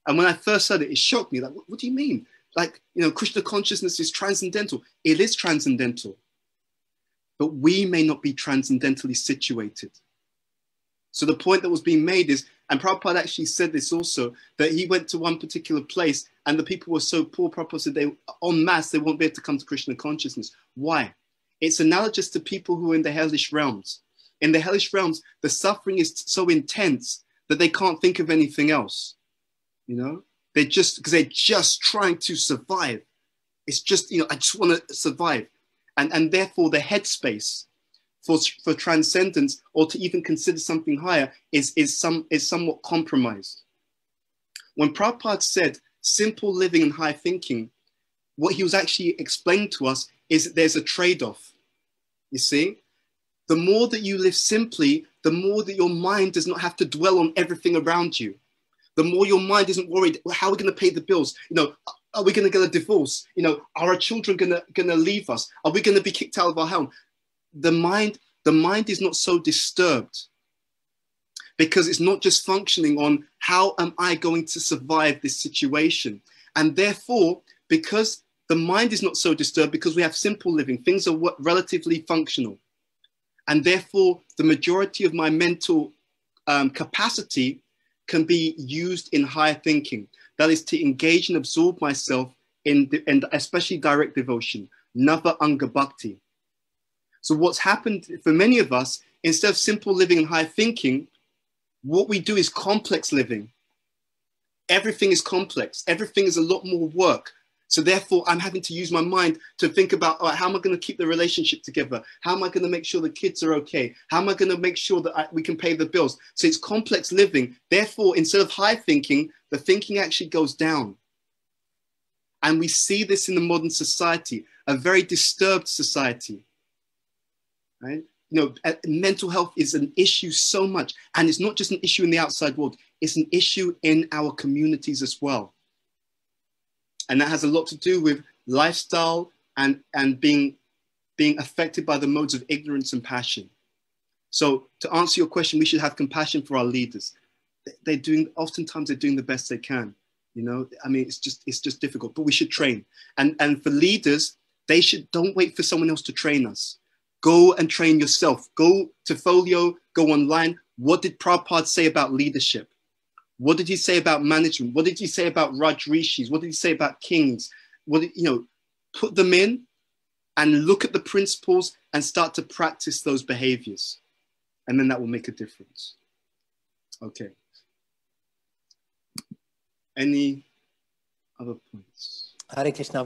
And when I first heard it, it shocked me. Like, what, what do you mean? Like, you know, Krishna consciousness is transcendental. It is transcendental. but we may not be transcendentally situated. So the point that was being made is, and Prabhupada actually said this also, that he went to one particular place and the people were so poor, Prabhupada said they, en masse, they won't be able to come to Krishna consciousness. Why? It's analogous to people who are in the hellish realms. In the hellish realms, the suffering is so intense that they can't think of anything else. You know, they're just because they're just trying to survive. It's just, you know, I just want to survive. And, and therefore the headspace for, for transcendence or to even consider something higher is, is, some, is somewhat compromised. When Prabhupada said simple living and high thinking, what he was actually explaining to us is that there's a trade off. You see, the more that you live simply, the more that your mind does not have to dwell on everything around you. The more your mind isn't worried, well, how are we going to pay the bills? You know, are we going to get a divorce? You know, are our children going to, going to leave us? Are we going to be kicked out of our home? The mind, the mind is not so disturbed because it's not just functioning on how am I going to survive this situation? And therefore, because the mind is not so disturbed because we have simple living, things are relatively functional. And therefore, the majority of my mental um, capacity can be used in higher thinking. That is to engage and absorb myself in, the, and especially direct devotion, Nava Anga Bhakti. So, what's happened for many of us, instead of simple living and high thinking, what we do is complex living. Everything is complex, everything is a lot more work. So therefore, I'm having to use my mind to think about how am I going to keep the relationship together? How am I going to make sure the kids are okay? How am I going to make sure that I, we can pay the bills? So it's complex living. Therefore, instead of high thinking, the thinking actually goes down. And we see this in the modern society, a very disturbed society. Right? You know, uh, mental health is an issue so much. And it's not just an issue in the outside world, it's an issue in our communities as well. And that has a lot to do with lifestyle and, and being, being affected by the modes of ignorance and passion. So to answer your question, we should have compassion for our leaders. They're doing, oftentimes they're doing the best they can. You know, I mean, it's just, it's just difficult, but we should train. And, and for leaders, they should, don't wait for someone else to train us. Go and train yourself. Go to Folio, go online. What did Prabhupada say about leadership? What did he say about management? What did he say about Raj Rishis? What did he say about kings? What did, you know, put them in and look at the principles and start to practice those behaviors. And then that will make a difference. Okay. Any other points? Hare Krishna